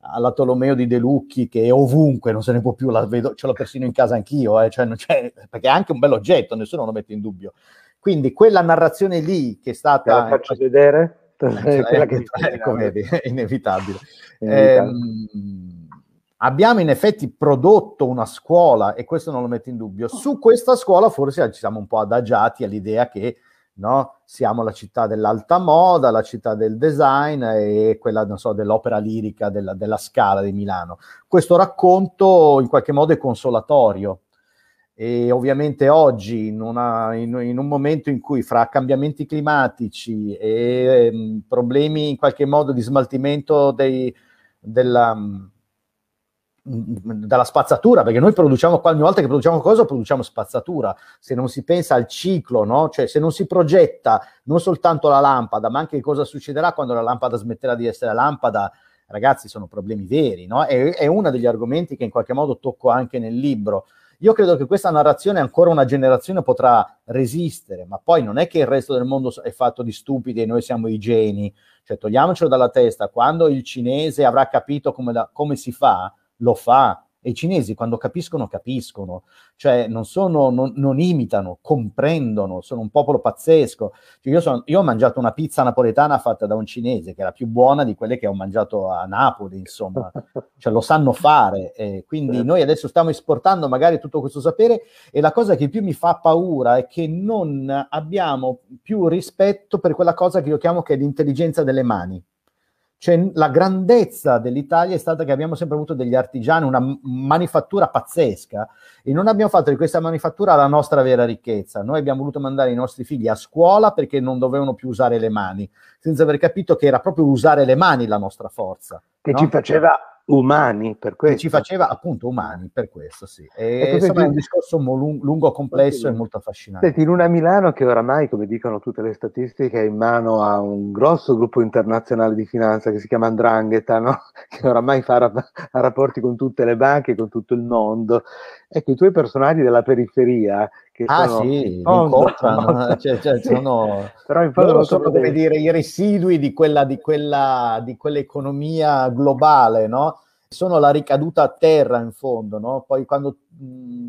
alla Tolomeo di De Lucchi che è ovunque, non se ne può più, la vedo, ce l'ho persino in casa anch'io, eh, cioè perché è anche un bel oggetto, nessuno lo mette in dubbio. Quindi quella narrazione lì che è stata... Te la faccio vedere? Cioè, quella che, [laughs] ecco, vedi, è inevitabile. [laughs] Inevitabile. Eh, abbiamo in effetti prodotto una scuola, e questo non lo metto in dubbio, su questa scuola forse ci siamo un po' adagiati all'idea che no, siamo la città dell'alta moda, la città del design e quella, non so, dell'opera lirica, della, della scala di Milano. Questo racconto in qualche modo è consolatorio. E ovviamente oggi, in, una, in, in, un momento in cui fra cambiamenti climatici e um, problemi in qualche modo di smaltimento dei, della, dalla spazzatura, perché noi produciamo, ogni volta che produciamo cosa, produciamo spazzatura. Se non si pensa al ciclo, no? cioè se non si progetta non soltanto la lampada, ma anche cosa succederà quando la lampada smetterà di essere lampada, ragazzi, sono problemi veri, no? È, è uno degli argomenti che in qualche modo tocco anche nel libro. Io credo che questa narrazione ancora una generazione potrà resistere, ma poi non è che il resto del mondo è fatto di stupidi e noi siamo i geni, cioè togliamocelo dalla testa, quando il cinese avrà capito come, da, come si fa, lo fa. E i cinesi quando capiscono, capiscono, cioè non, sono, non, non imitano, comprendono, sono un popolo pazzesco. Cioè io, sono, io, ho mangiato una pizza napoletana fatta da un cinese che era più buona di quelle che ho mangiato a Napoli, insomma, [laughs] cioè lo sanno fare. Eh, quindi certo. noi adesso stiamo esportando magari tutto questo sapere e la cosa che più mi fa paura è che non abbiamo più rispetto per quella cosa che io chiamo che è l'intelligenza delle mani. Cioè, la grandezza dell'Italia è stata che abbiamo sempre avuto degli artigiani, una manifattura pazzesca e non abbiamo fatto di questa manifattura la nostra vera ricchezza. Noi abbiamo voluto mandare i nostri figli a scuola perché non dovevano più usare le mani, senza aver capito che era proprio usare le mani la nostra forza. Che no? ci faceva umani per questo. Che ci faceva appunto umani per questo, sì. E, e insomma, è un discorso lungo, complesso e molto affascinante. Senti, in una Milano che oramai, come dicono tutte le statistiche, è in mano a un grosso gruppo internazionale di finanza che si chiama Andrangheta, no? [laughs] che oramai fa rap- ha rapporti con tutte le banche, con tutto il mondo. Ecco, i tuoi personaggi della periferia che ah sono sì, incontrano, cioè, cioè, [laughs] sì. sono, però in fondo sono come dire i residui di quella, di quella di quell'economia globale, no? Sono la ricaduta a terra in fondo, no? Poi quando,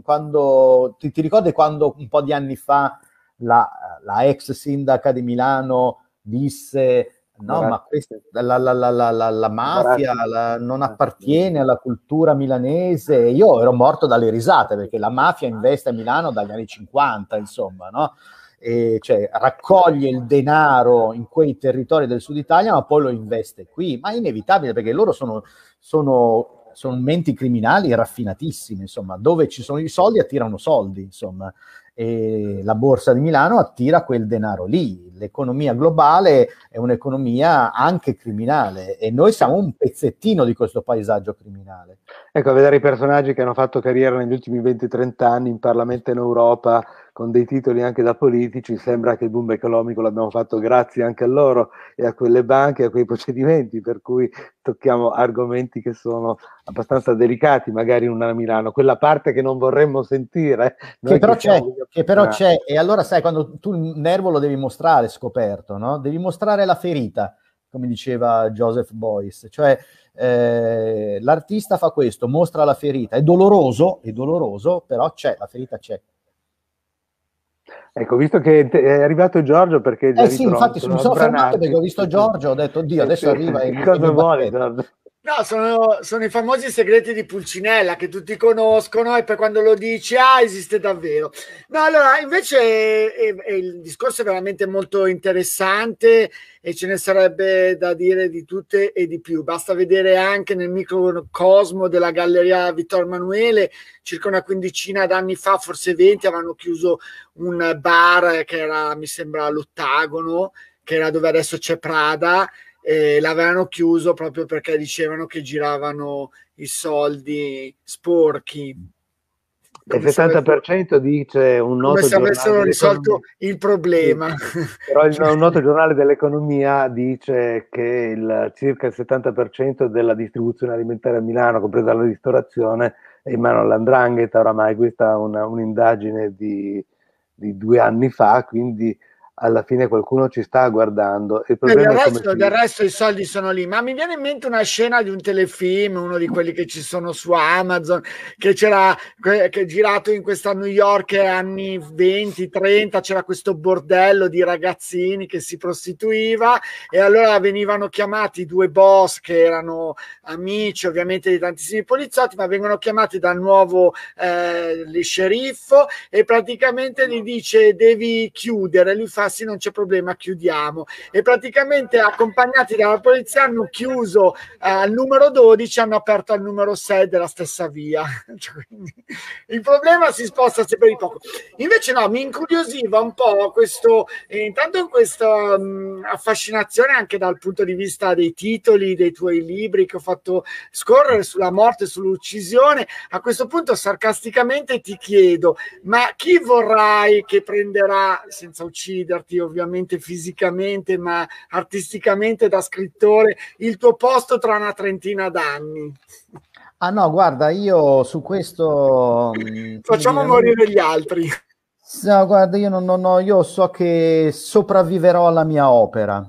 quando ti, ti ricordi quando un po' di anni fa la, la ex sindaca di Milano disse No, ma questa, la, la, la, la mafia non appartiene alla cultura milanese. Io ero morto dalle risate perché la mafia investe a Milano dagli anni 50, insomma, no? E cioè, raccoglie il denaro in quei territori del sud Italia, ma poi lo investe qui. Ma è inevitabile perché loro sono, sono sono menti criminali raffinatissime, insomma, dove ci sono i soldi attirano soldi, insomma, e la borsa di Milano attira quel denaro lì. L'economia globale è un'economia anche criminale e noi siamo un pezzettino di questo paesaggio criminale. Ecco, a vedere i personaggi che hanno fatto carriera negli ultimi 20-30 anni in Parlamento in Europa, con dei titoli anche da politici, sembra che il boom economico l'abbiamo fatto grazie anche a loro e a quelle banche, a quei procedimenti, per cui tocchiamo argomenti che sono abbastanza delicati, magari in una Milano, quella parte che non vorremmo sentire. Che però, che, che però, c'è, e allora sai, quando tu il nervo lo devi mostrare scoperto, no? devi mostrare la ferita, come diceva Joseph Boyce, cioè eh, l'artista fa questo, mostra la ferita, è doloroso, è doloroso, però c'è, la ferita c'è. Ecco, visto che è arrivato Giorgio perché... Eh sì, infatti mi sono fermato perché ho visto Giorgio, ho detto, oddio, adesso arriva... [laughs] E, cosa vuole Giorgio? No, sono, sono, i famosi segreti di Pulcinella che tutti conoscono e poi quando lo dici, ah, esiste davvero. No, allora, invece è, è, il discorso è veramente molto interessante e ce ne sarebbe da dire di tutte e di più. Basta vedere anche nel microcosmo della Galleria Vittor Emanuele, circa una quindicina d'anni fa, forse venti, avevano chiuso un bar che era, mi sembra, l'Ottagono, che era dove adesso c'è Prada eh, l'avevano chiuso proprio perché dicevano che giravano i soldi sporchi. Il 70% dice un noto come se avessero risolto il problema. Sì. Però il, [laughs] un noto giornale dell'economia dice che il, circa il 70% della distribuzione alimentare a Milano, compresa la ristorazione, è in mano all'andrangheta. Oramai questa è una, un'indagine di, di due anni fa, quindi alla fine qualcuno ci sta guardando. Il problema del, resto, del resto i soldi sono lì, ma mi viene in mente una scena di un telefilm, uno di quelli che ci sono su Amazon, che c'era che è girato in questa New York anni 20-30, c'era questo bordello di ragazzini che si prostituiva e allora venivano chiamati due boss che erano amici ovviamente di tantissimi poliziotti, ma vengono chiamati dal nuovo eh, sceriffo e praticamente gli dice devi chiudere, lui fa sì, non c'è problema, chiudiamo. E praticamente accompagnati dalla polizia hanno chiuso eh, al numero 12, hanno aperto al numero 6 della stessa via. [laughs] Cioè, il problema si sposta sempre di poco. Invece no, mi incuriosiva un po' questo, eh, intanto in questa um, affascinazione anche dal punto di vista dei titoli dei tuoi libri che ho fatto scorrere sulla morte, sull'uccisione. A questo punto sarcasticamente ti chiedo, ma chi vorrai che prenderà senza uccidere? Ucciderti ovviamente fisicamente, ma artisticamente da scrittore, il tuo posto tra una trentina d'anni. Ah no, guarda, io su questo... Mm, Facciamo morire gli altri. No, guarda, io, non, non, io so che sopravviverò alla mia opera.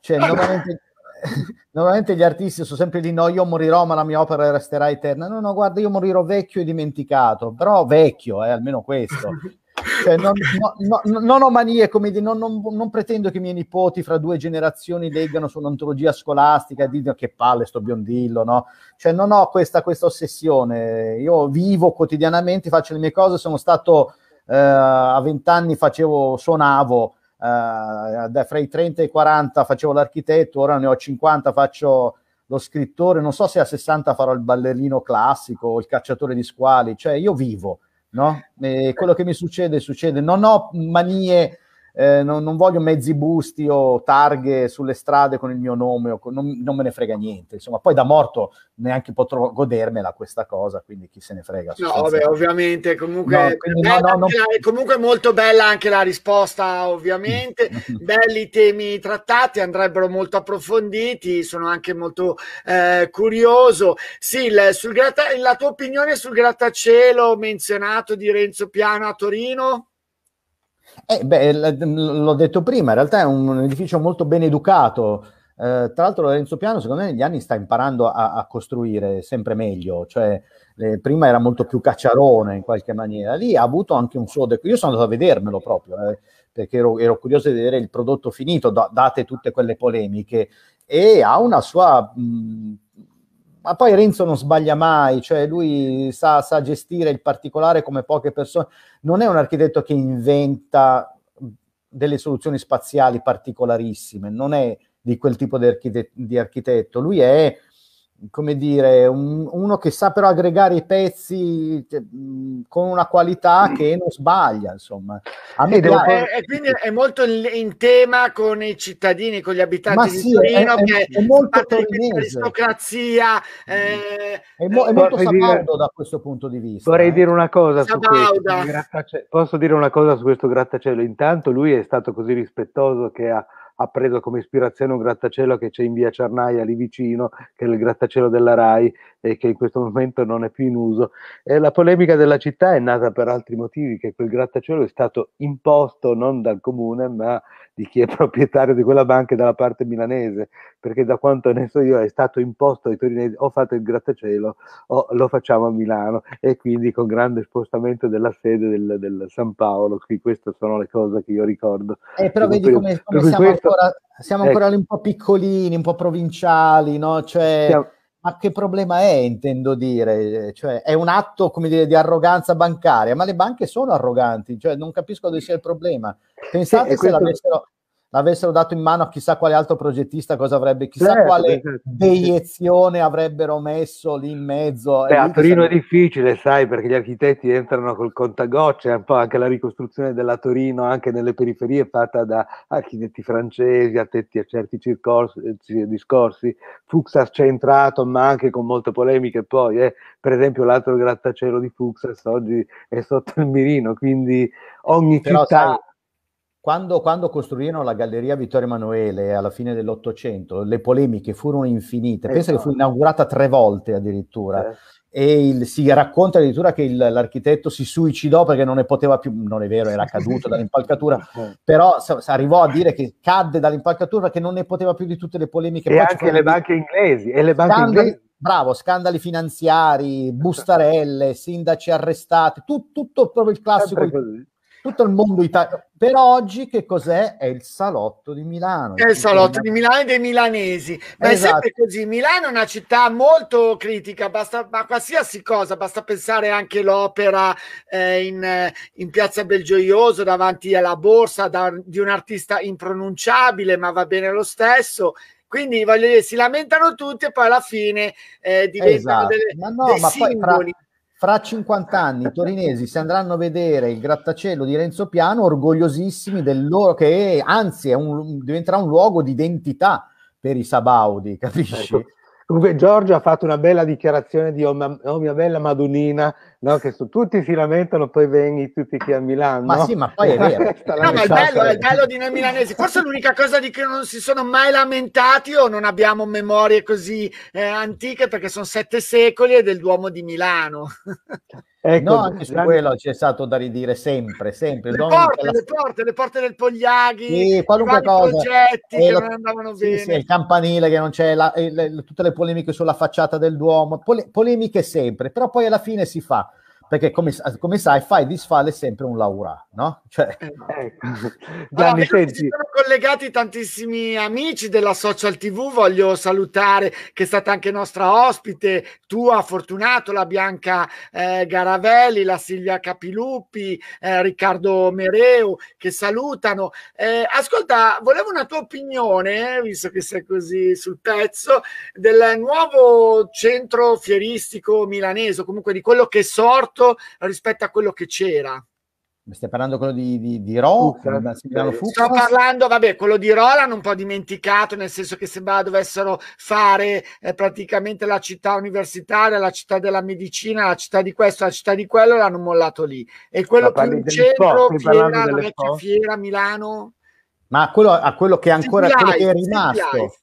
Cioè, normalmente, [laughs] normalmente, gli artisti sono sempre lì, no, io morirò, ma la mia opera resterà eterna. No, no, guarda, io morirò vecchio e dimenticato, però vecchio, eh, almeno questo. [laughs] Cioè, non, no, no, non, ho manie, come dire, non, non, pretendo che i miei nipoti fra due generazioni leggano su un'antologia scolastica e dicano che palle sto biondillo, no? Cioè, non ho questa, questa ossessione. Io vivo quotidianamente, faccio le mie cose. Sono stato eh, a vent'anni, facevo, suonavo, eh, fra i 30 e i 40 facevo l'architetto, ora ne ho 50, faccio lo scrittore, non so se a 60 farò il ballerino classico il cacciatore di squali, cioè io vivo no? E quello che mi succede, succede. Non ho manie eh, non, non, voglio mezzi busti o targhe sulle strade con il mio nome, o con, non, non, me ne frega niente. Insomma, poi da morto neanche potrò godermela questa cosa, quindi chi se ne frega. No, vabbè, ovviamente, comunque, no, no, no, la, comunque molto bella anche la risposta, ovviamente. [laughs] Belli temi trattati, andrebbero molto approfonditi, sono anche molto eh, curioso. Sì, il, sul gratta- la tua opinione sul grattacielo menzionato di Renzo Piano a Torino? Eh, beh, l'ho detto prima, in realtà è un edificio molto ben educato. Eh, tra l'altro Lorenzo Piano, secondo me, negli anni sta imparando a, a costruire sempre meglio. Cioè, eh, prima era molto più cacciarone in qualche maniera. Lì ha avuto anche un suo... Io sono andato a vedermelo proprio, eh, perché ero, ero, curioso di vedere il prodotto finito, da, date tutte quelle polemiche. E ha una sua... Mh, ma poi Renzo non sbaglia mai, cioè lui sa, sa, gestire il particolare come poche persone, non è un architetto che inventa delle soluzioni spaziali particolarissime, non è di quel tipo di, architetto, di architetto. lui è come dire, un, uno che sa però aggregare i pezzi cioè, con una qualità che non sbaglia, insomma. A me piace. E, quindi è molto in, in, tema con i cittadini, con gli abitanti Ma di sì, Torino, è, che è, è molto aristocrazia. Eh, è, mo- è molto sabaudo da questo punto di vista. Vorrei eh. dire una cosa su questo. Posso dire una cosa su questo grattacielo? Intanto lui è stato così rispettoso che ha ha preso come ispirazione un grattacielo che c'è in via Cernaia lì vicino, che è il grattacielo della RAI e che in questo momento non è più in uso. E la polemica della città è nata per altri motivi, che quel grattacielo è stato imposto non dal comune, ma di chi è [laughs] proprietario di quella banca dalla parte milanese, perché da quanto ne so io è stato imposto ai torinesi o fate il grattacielo o lo facciamo a Milano e quindi con grande spostamento della sede del, del San Paolo, qui queste sono le cose che io ricordo. Eh, però vedi come, come siamo, questo, ancora, siamo ecco, ancora un po' piccolini, un po' provinciali, no? Cioè... Siamo, ma che problema è, intendo dire? Cioè, è un atto, come dire, di arroganza bancaria, ma le banche sono arroganti, cioè non capisco dove sia il problema. Pensate sì, se questo... l'avessero, l'avessero dato in mano a chissà quale altro progettista, cosa avrebbe, chissà certo, quale certo. deiezione avrebbero messo lì in mezzo. Beh, a Torino sarebbe... è difficile, sai, perché gli architetti entrano col contagocce, un po' anche la ricostruzione della Torino, anche nelle periferie, è fatta da architetti francesi, attetti a certi circorsi, eh, discorsi. Fuxas centrato, ma anche con molte polemiche poi, eh. per esempio l'altro grattacielo di Fuxas oggi è sotto il mirino, quindi ogni Però, città... Sai, quando, quando, costruirono la Galleria Vittorio Emanuele alla fine dell'Ottocento, le polemiche furono infinite. Penso esatto. che fu inaugurata tre volte addirittura. Eh. E il, si racconta addirittura che il, l'architetto si suicidò perché non ne poteva più, non è vero, era caduto dall'impalcatura, [laughs] eh. però s- arrivò a dire che cadde dall'impalcatura perché non ne poteva più di tutte le polemiche. E Poi anche le banche inglesi. E le banche scandali, inglesi. Bravo, scandali finanziari, [laughs] bustarelle, sindaci arrestati, tu, tutto proprio il classico tutto il mondo italiano. Per oggi che cos'è? È il salotto di Milano. È il salotto di Milano e dei milanesi. Ma esatto. è sempre così. Milano è una città molto critica, basta, ma qualsiasi cosa, basta pensare anche l'opera eh, in, in, Piazza Belgioioso davanti alla borsa da, di un artista impronunciabile, ma va bene lo stesso. Quindi voglio dire, si lamentano tutti e poi alla fine eh, diventano esatto. delle, ma no, dei ma simboli. Poi, fra fra 50 anni i torinesi si andranno a vedere il grattacielo di Renzo Piano orgogliosissimi del loro che anzi è un, diventerà un luogo di identità per i Sabaudi, capisci? Ecco. Comunque Giorgio ha fatto una bella dichiarazione di oh mia, oh mia bella Madonnina, no? che su, tutti si lamentano, poi vengi tutti qui a Milano. Ma sì, ma poi è vero. [laughs] no, ma è bello, è bello di noi milanesi. Forse l'unica cosa di cui non si sono mai lamentati o non abbiamo memorie così eh, antiche perché sono sette secoli e del Duomo di Milano. [laughs] Ecco, no, anche su quello c'è stato da ridire sempre, sempre. Le, porte, la... le, porte, le porte, del Pogliaghi, sì, qualunque cosa. progetti che lo... non andavano sì, bene. Sì, il campanile che non c'è, la, le, tutte le polemiche sulla facciata del Duomo, pole, polemiche sempre, però poi alla fine si fa perché come, come, sai fai disfale sempre un Laura, no? Cioè... Eh, ecco. [laughs] Gianni, si sono collegati tantissimi amici della Social TV, voglio salutare che è stata anche nostra ospite, tua Fortunato, la Bianca eh, Garavelli, la Silvia Capiluppi, eh, Riccardo Mereu che salutano. Eh, ascolta, volevo una tua opinione, visto che sei così sul pezzo, del nuovo centro fieristico milanese, comunque di quello che è ridotto rispetto a quello che c'era. Stai parlando quello di, di, di Ro? Sto parlando, vabbè, quello di Ro l'hanno un po' dimenticato, nel senso che sembrava dovessero fare eh, praticamente la città universitaria, la città della medicina, la città di questo, la città di quello, l'hanno mollato lì. E quello più in centro, fiera, la vecchia fiera, Milano. Ma quello, a quello che è ancora quello che è rimasto.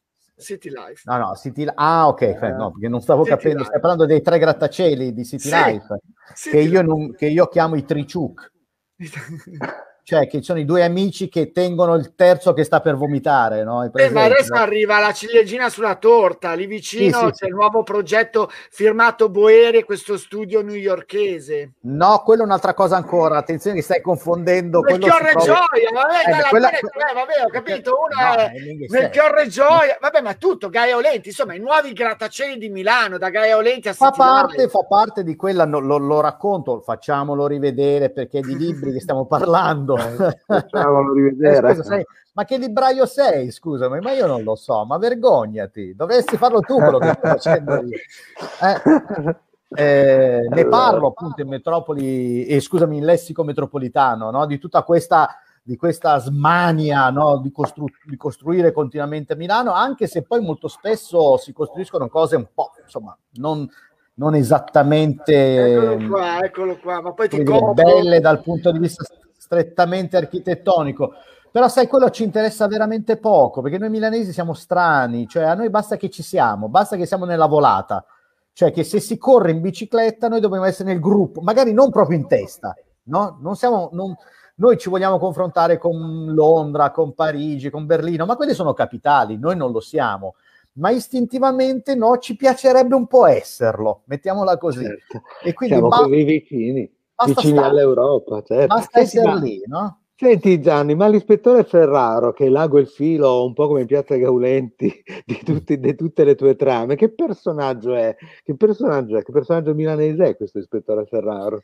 City Life. No, no, City Ah, ok, eh, no, perché non stavo City capendo. Life. Stai parlando dei tre grattacieli di City sì. Life, City che, io non, che io chiamo i Triciuk. [laughs] cioè che sono i due amici che tengono il terzo che sta per vomitare. No? Eh, ma adesso arriva la ciliegina sulla torta, lì vicino sì, sì, c'è sì. il nuovo progetto firmato Boeri, questo studio newyorchese. No, quello è un'altra cosa ancora, attenzione che stai confondendo. Melchiorre trova... Gioia, vabbè, eh, quella... eh, vabbè, ho capito, uno no, è Melchiorre Gioia, vabbè, ma tutto, Gaia Olenti, insomma, i nuovi grattacieli di Milano, da Gaia Olenti a fa parte, fa parte di quella, lo, lo racconto, facciamolo rivedere perché di libri che stiamo parlando quando... Eh, facciamolo rivedere. Eh, scusa, sei... Ma che libraio sei? Scusami, ma io non lo so, ma vergognati, dovresti farlo tu quello che sto facendo io. Eh, eh, ne parlo appunto in metropoli, e scusami, in lessico metropolitano, no? di tutta questa di questa smania no? di, costru- di, costruire continuamente Milano, anche se poi molto spesso si costruiscono cose un po', insomma, non, non esattamente eccolo qua, eccolo qua, ma poi ti dire, belle dal punto di vista strettamente architettonico. Però sai, quello ci interessa veramente poco, perché noi milanesi siamo strani, cioè a noi basta che ci siamo, basta che siamo nella volata, cioè che se si corre in bicicletta noi dobbiamo essere nel gruppo, magari non proprio in testa, no? Non siamo, non, noi ci vogliamo confrontare con Londra, con Parigi, con Berlino, ma quelle sono capitali, noi non lo siamo. Ma istintivamente no, ci piacerebbe un po' esserlo, mettiamola così. Certo. E quindi siamo ba- così vicini, vicini stare, all'europa. Certo. Basta essere lì, no? Senti Gianni, ma l'ispettore Ferraro, che lago il filo un po' come in Piazza Gaulenti [laughs] di, tutti, di, tutte le tue trame, che personaggio è? Che personaggio è? Che personaggio milanese è questo ispettore Ferraro?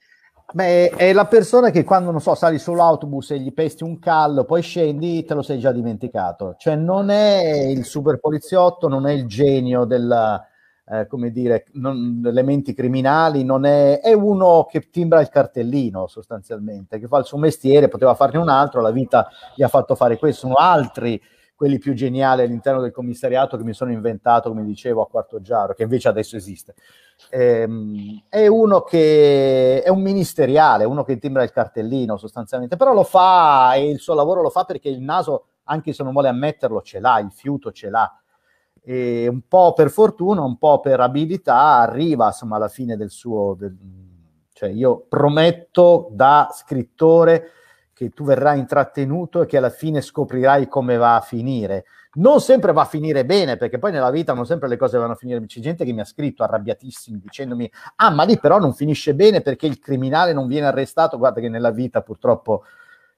Beh, è la persona che quando, non so, sali sull'autobus e gli pesti un callo, poi scendi, te lo sei già dimenticato. Cioè non è il super poliziotto, non è il genio del, eh, come dire, non, elementi criminali, non è, è uno che timbra il cartellino sostanzialmente, che fa il suo mestiere, poteva farne un altro, la vita gli ha fatto fare questo. Sono altri quelli più geniali all'interno del commissariato che mi sono inventato, come dicevo, a Quarto Giaro, che invece adesso esiste. Ehm, è uno che è un ministeriale, uno che timbra il cartellino sostanzialmente, però lo fa e il suo lavoro lo fa perché il naso, anche se non vuole ammetterlo, ce l'ha, il fiuto ce l'ha. E un po' per fortuna, un po' per abilità, arriva insomma alla fine del suo... Del, cioè io prometto da scrittore che tu verrai intrattenuto e che alla fine scoprirai come va a finire. Non sempre va a finire bene, perché poi nella vita non sempre le cose vanno a finire. C'è gente che mi ha scritto arrabbiatissimi dicendomi: Ah, ma lì però non finisce bene perché il criminale non viene arrestato. Guarda che nella vita purtroppo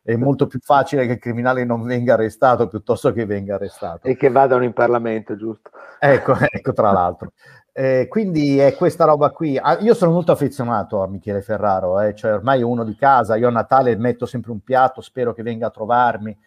è molto più facile che il criminale non venga arrestato piuttosto che venga arrestato. E che vadano in Parlamento, giusto? Ecco, [laughs] ecco tra l'altro. Eh, quindi è questa roba qui. Ah, io sono molto affezionato a Michele Ferraro, eh, cioè ormai è uno di casa. Io a Natale metto sempre un piatto, spero che venga a trovarmi.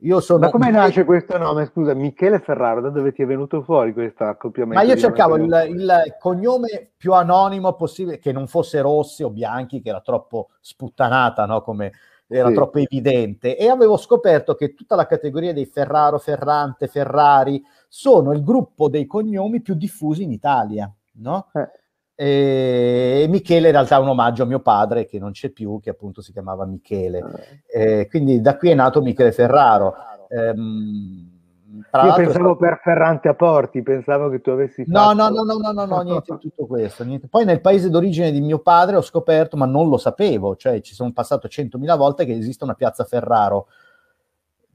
Io sono... Ma come nasce questo nome? Scusa, Michele Ferraro, da dove ti è venuto fuori questo accoppiamento? Ma io cercavo il, il, cognome più anonimo possibile, che non fosse Rossi o Bianchi, che era troppo sputtanata, no? Come era sì. troppo evidente. E avevo scoperto che tutta la categoria dei Ferraro, Ferrante, Ferrari sono il gruppo dei cognomi più diffusi in Italia, no? Eh. E Michele in realtà è un omaggio a mio padre che non c'è più, che appunto si chiamava Michele. Eh. Eh, quindi da qui è nato Michele Ferraro. Ehm, Io pensavo per Ferrante a Porti, pensavo che tu avessi no, No, no, no, no, no, no niente di tutto questo. Niente. Poi nel paese d'origine di mio padre ho scoperto, ma non lo sapevo, cioè ci sono passato centomila volte che esiste una piazza Ferraro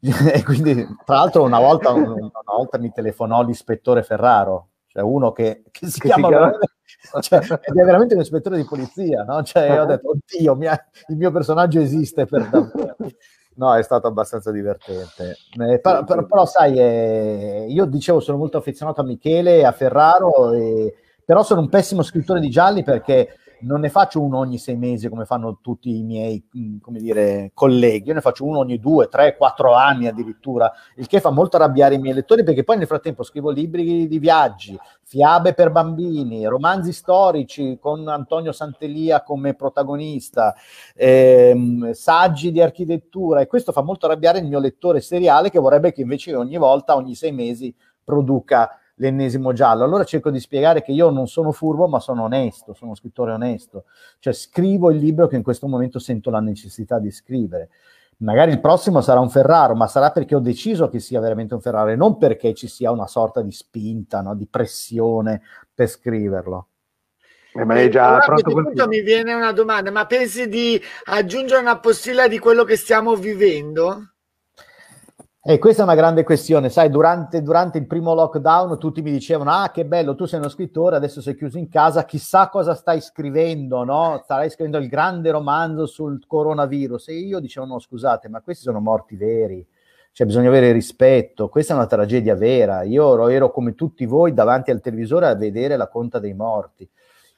[laughs] e quindi, tra l'altro, una volta, una volta mi telefonò l'ispettore Ferraro, cioè uno che, che si che chiama... Si chiama... Cioè, ed è veramente un ispettore di polizia, no? Cioè, ho detto, oddio, mia, il mio personaggio esiste per davvero. No, è stato abbastanza divertente. Eh, però, però, però, sai, eh, io dicevo, sono molto affezionato a Michele e a Ferraro, e, però sono un pessimo scrittore di gialli perché non ne faccio uno ogni sei mesi come fanno tutti i miei mm, dire, colleghi, io ne faccio uno ogni due, tre, quattro anni addirittura, il che fa molto arrabbiare i miei lettori perché poi nel frattempo scrivo libri di viaggi, fiabe per bambini, romanzi storici con Antonio Santelia come protagonista, ehm, saggi di architettura e questo fa molto arrabbiare il mio lettore seriale che vorrebbe che invece ogni volta, ogni sei mesi, produca l'ennesimo giallo. Allora cerco di spiegare che io non sono furbo, ma sono onesto, sono scrittore onesto. Cioè scrivo il libro che in questo momento sento la necessità di scrivere. Magari il prossimo sarà un Ferraro, ma sarà perché ho deciso che sia veramente un Ferraro e non perché ci sia una sorta di spinta, no? di pressione per scriverlo. Eh, ma è già allora, pronto a questo punto mi viene una domanda, ma pensi di aggiungere una postilla di quello che stiamo vivendo? E questa è una grande questione, sai, durante, durante, il primo lockdown tutti mi dicevano, ah che bello, tu sei uno scrittore, adesso sei chiuso in casa, chissà cosa stai scrivendo, no? Starai scrivendo il grande romanzo sul coronavirus. E io dicevo, no, scusate, ma questi sono morti veri, cioè bisogna avere rispetto, questa è una tragedia vera. Io ero, come tutti voi davanti al televisore a vedere la conta dei morti.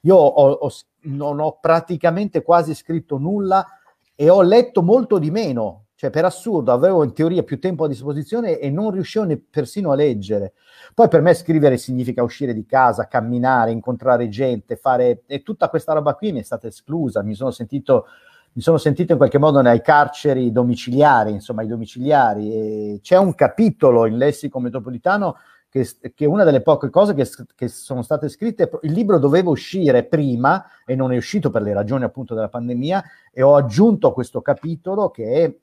Io ho, ho, non ho praticamente quasi scritto nulla e ho letto molto di meno Cioè, per assurdo, avevo in teoria più tempo a disposizione e non riuscivo ne, persino a leggere. Poi per me scrivere significa uscire di casa, camminare, incontrare gente, fare... E tutta questa roba qui mi è stata esclusa. Mi sono sentito, mi sono sentito in qualche modo nei carceri domiciliari, insomma, i domiciliari. E c'è un capitolo in lessico metropolitano che, che, una delle poche cose che, che, sono state scritte, il libro doveva uscire prima e non è uscito per le ragioni appunto della pandemia e ho aggiunto questo capitolo che è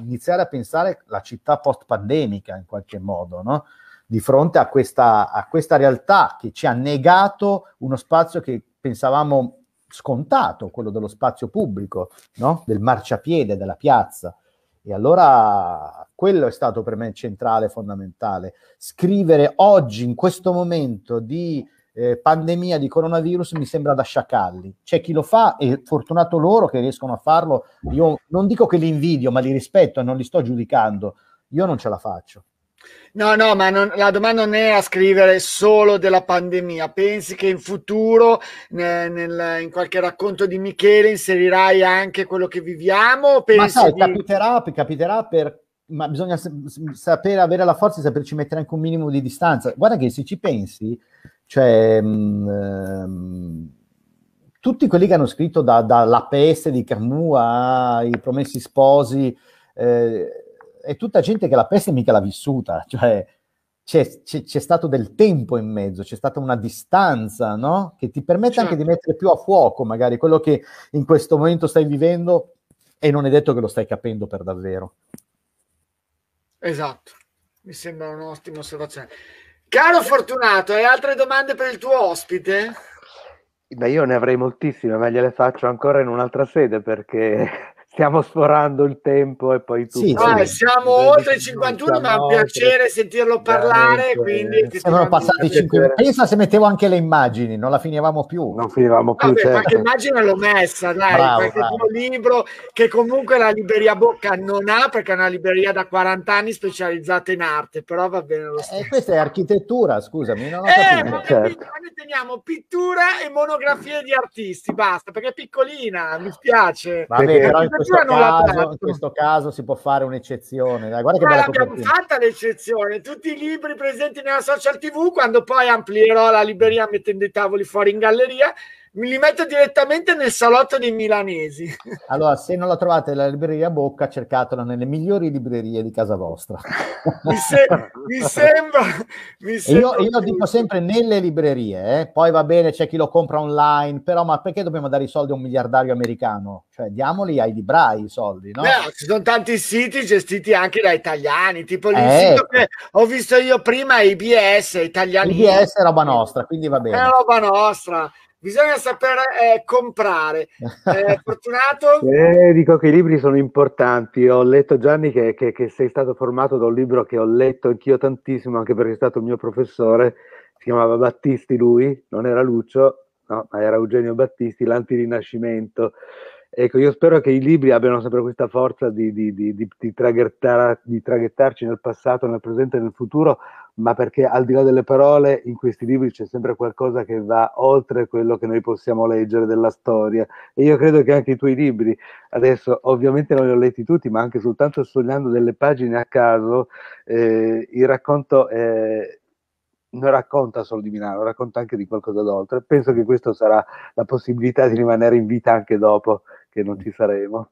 iniziare a pensare la città post-pandemica in qualche modo, no? di fronte a questa, a questa realtà che ci ha negato uno spazio che pensavamo scontato, quello dello spazio pubblico, no? del marciapiede, della piazza. E allora quello è stato per me centrale, fondamentale. Scrivere oggi, in questo momento di eh, pandemia di coronavirus, mi sembra da sciacalli. C'è chi lo fa e fortunato loro che riescono a farlo. Io non dico che li invidio, ma li rispetto e non li sto giudicando. Io non ce la faccio. No, no, ma non, la domanda non è a scrivere solo della pandemia. Pensi che in futuro, nel, nel, in qualche racconto di Michele, inserirai anche quello che viviamo? ma sai, di... capiterà, capiterà per ma bisogna sapere avere la forza di saperci mettere anche un minimo di distanza. Guarda che se ci pensi, cioè, mh, ehm, tutti quelli che hanno scritto da, da La peste di Camus ai Promessi Sposi, eh, è tutta gente che la peste mica l'ha vissuta, cioè c'è, c'è, c'è, stato del tempo in mezzo, c'è stata una distanza, no? Che ti permette certo. anche di mettere più a fuoco magari quello che in questo momento stai vivendo e non è detto che lo stai capendo per davvero. Esatto, mi sembra un'ottima osservazione. Caro Fortunato, hai altre domande per il tuo ospite? Beh, io ne avrei moltissime, ma gliele faccio ancora in un'altra sede perché stiamo sforando il tempo e poi tu. Sì, ah, sì. siamo oltre i 51, ma è un piacere sentirlo parlare. Quindi siamo passati 5 Pensa se mettevo anche le immagini, non la finivamo più. Non finivamo più. Vabbè, certo. qualche immagine l'ho messa, dai, bravo, qualche bravo. libro che comunque la libreria Bocca non ha, perché è una libreria da 40 anni specializzata in arte, però va bene lo eh, stesso. E questa è architettura, scusami, non ho eh, ma certo. noi teniamo pittura e monografie di artisti, basta, perché è piccolina, mi spiace. Vabbè, però questo, caso, in questo caso si può fare un'eccezione. Dai, guarda che Ma l'abbiamo fatta l'eccezione. Tutti i libri presenti nella social TV, quando poi amplierò la libreria mettendo i tavoli fuori in galleria, mi li metto direttamente nel salotto dei milanesi. [laughs] Allora, se non la trovate la libreria Bocca, cercatela nelle migliori librerie di casa vostra. [laughs] Mi, se- mi sembra... Mi sembra io, io dico sempre nelle librerie, eh? poi va bene, c'è chi lo compra online, però ma perché dobbiamo dare i soldi a un miliardario americano? Cioè, diamoli ai librai i soldi, no? Beh, ci sono tanti siti gestiti anche da italiani, tipo il eh. sito che ho visto io prima, IBS, italiani. IBS è roba nostra, quindi va bene. È roba nostra bisogna sapere eh, comprare. Eh, [laughs] fortunato? Eh, dico che i libri sono importanti. Ho letto Gianni che, che, che, sei stato formato da un libro che ho letto anch'io tantissimo, anche perché è stato il mio professore. Si chiamava Battisti lui, non era Lucio, no, ma era Eugenio Battisti, L'antirinascimento. Ecco, io spero che i libri abbiano sempre questa forza di, di, di, di, traghettar, di traghettarci nel passato, nel presente e nel futuro, ma perché al di là delle parole in questi libri c'è sempre qualcosa che va oltre quello che noi possiamo leggere della storia. E io credo che anche i tuoi libri, adesso ovviamente non li ho letti tutti, ma anche soltanto studiando delle pagine a caso, eh, il racconto... Eh, non racconta solo di Milano, racconta anche di qualcosa d'oltre. Penso che questa sarà la possibilità di rimanere in vita anche dopo che non ci saremo.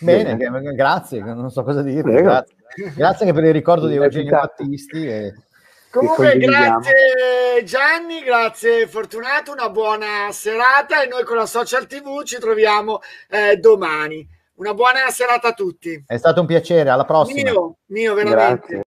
Bene, Bene. grazie, non so cosa dire. Grazie. grazie. anche per il ricordo di Eugenio Battisti. E... Comunque, grazie Gianni, grazie Fortunato, una buona serata e noi con la Social TV ci troviamo eh, domani. Una buona serata a tutti. È stato un piacere, alla prossima. Mio, mio veramente. Grazie.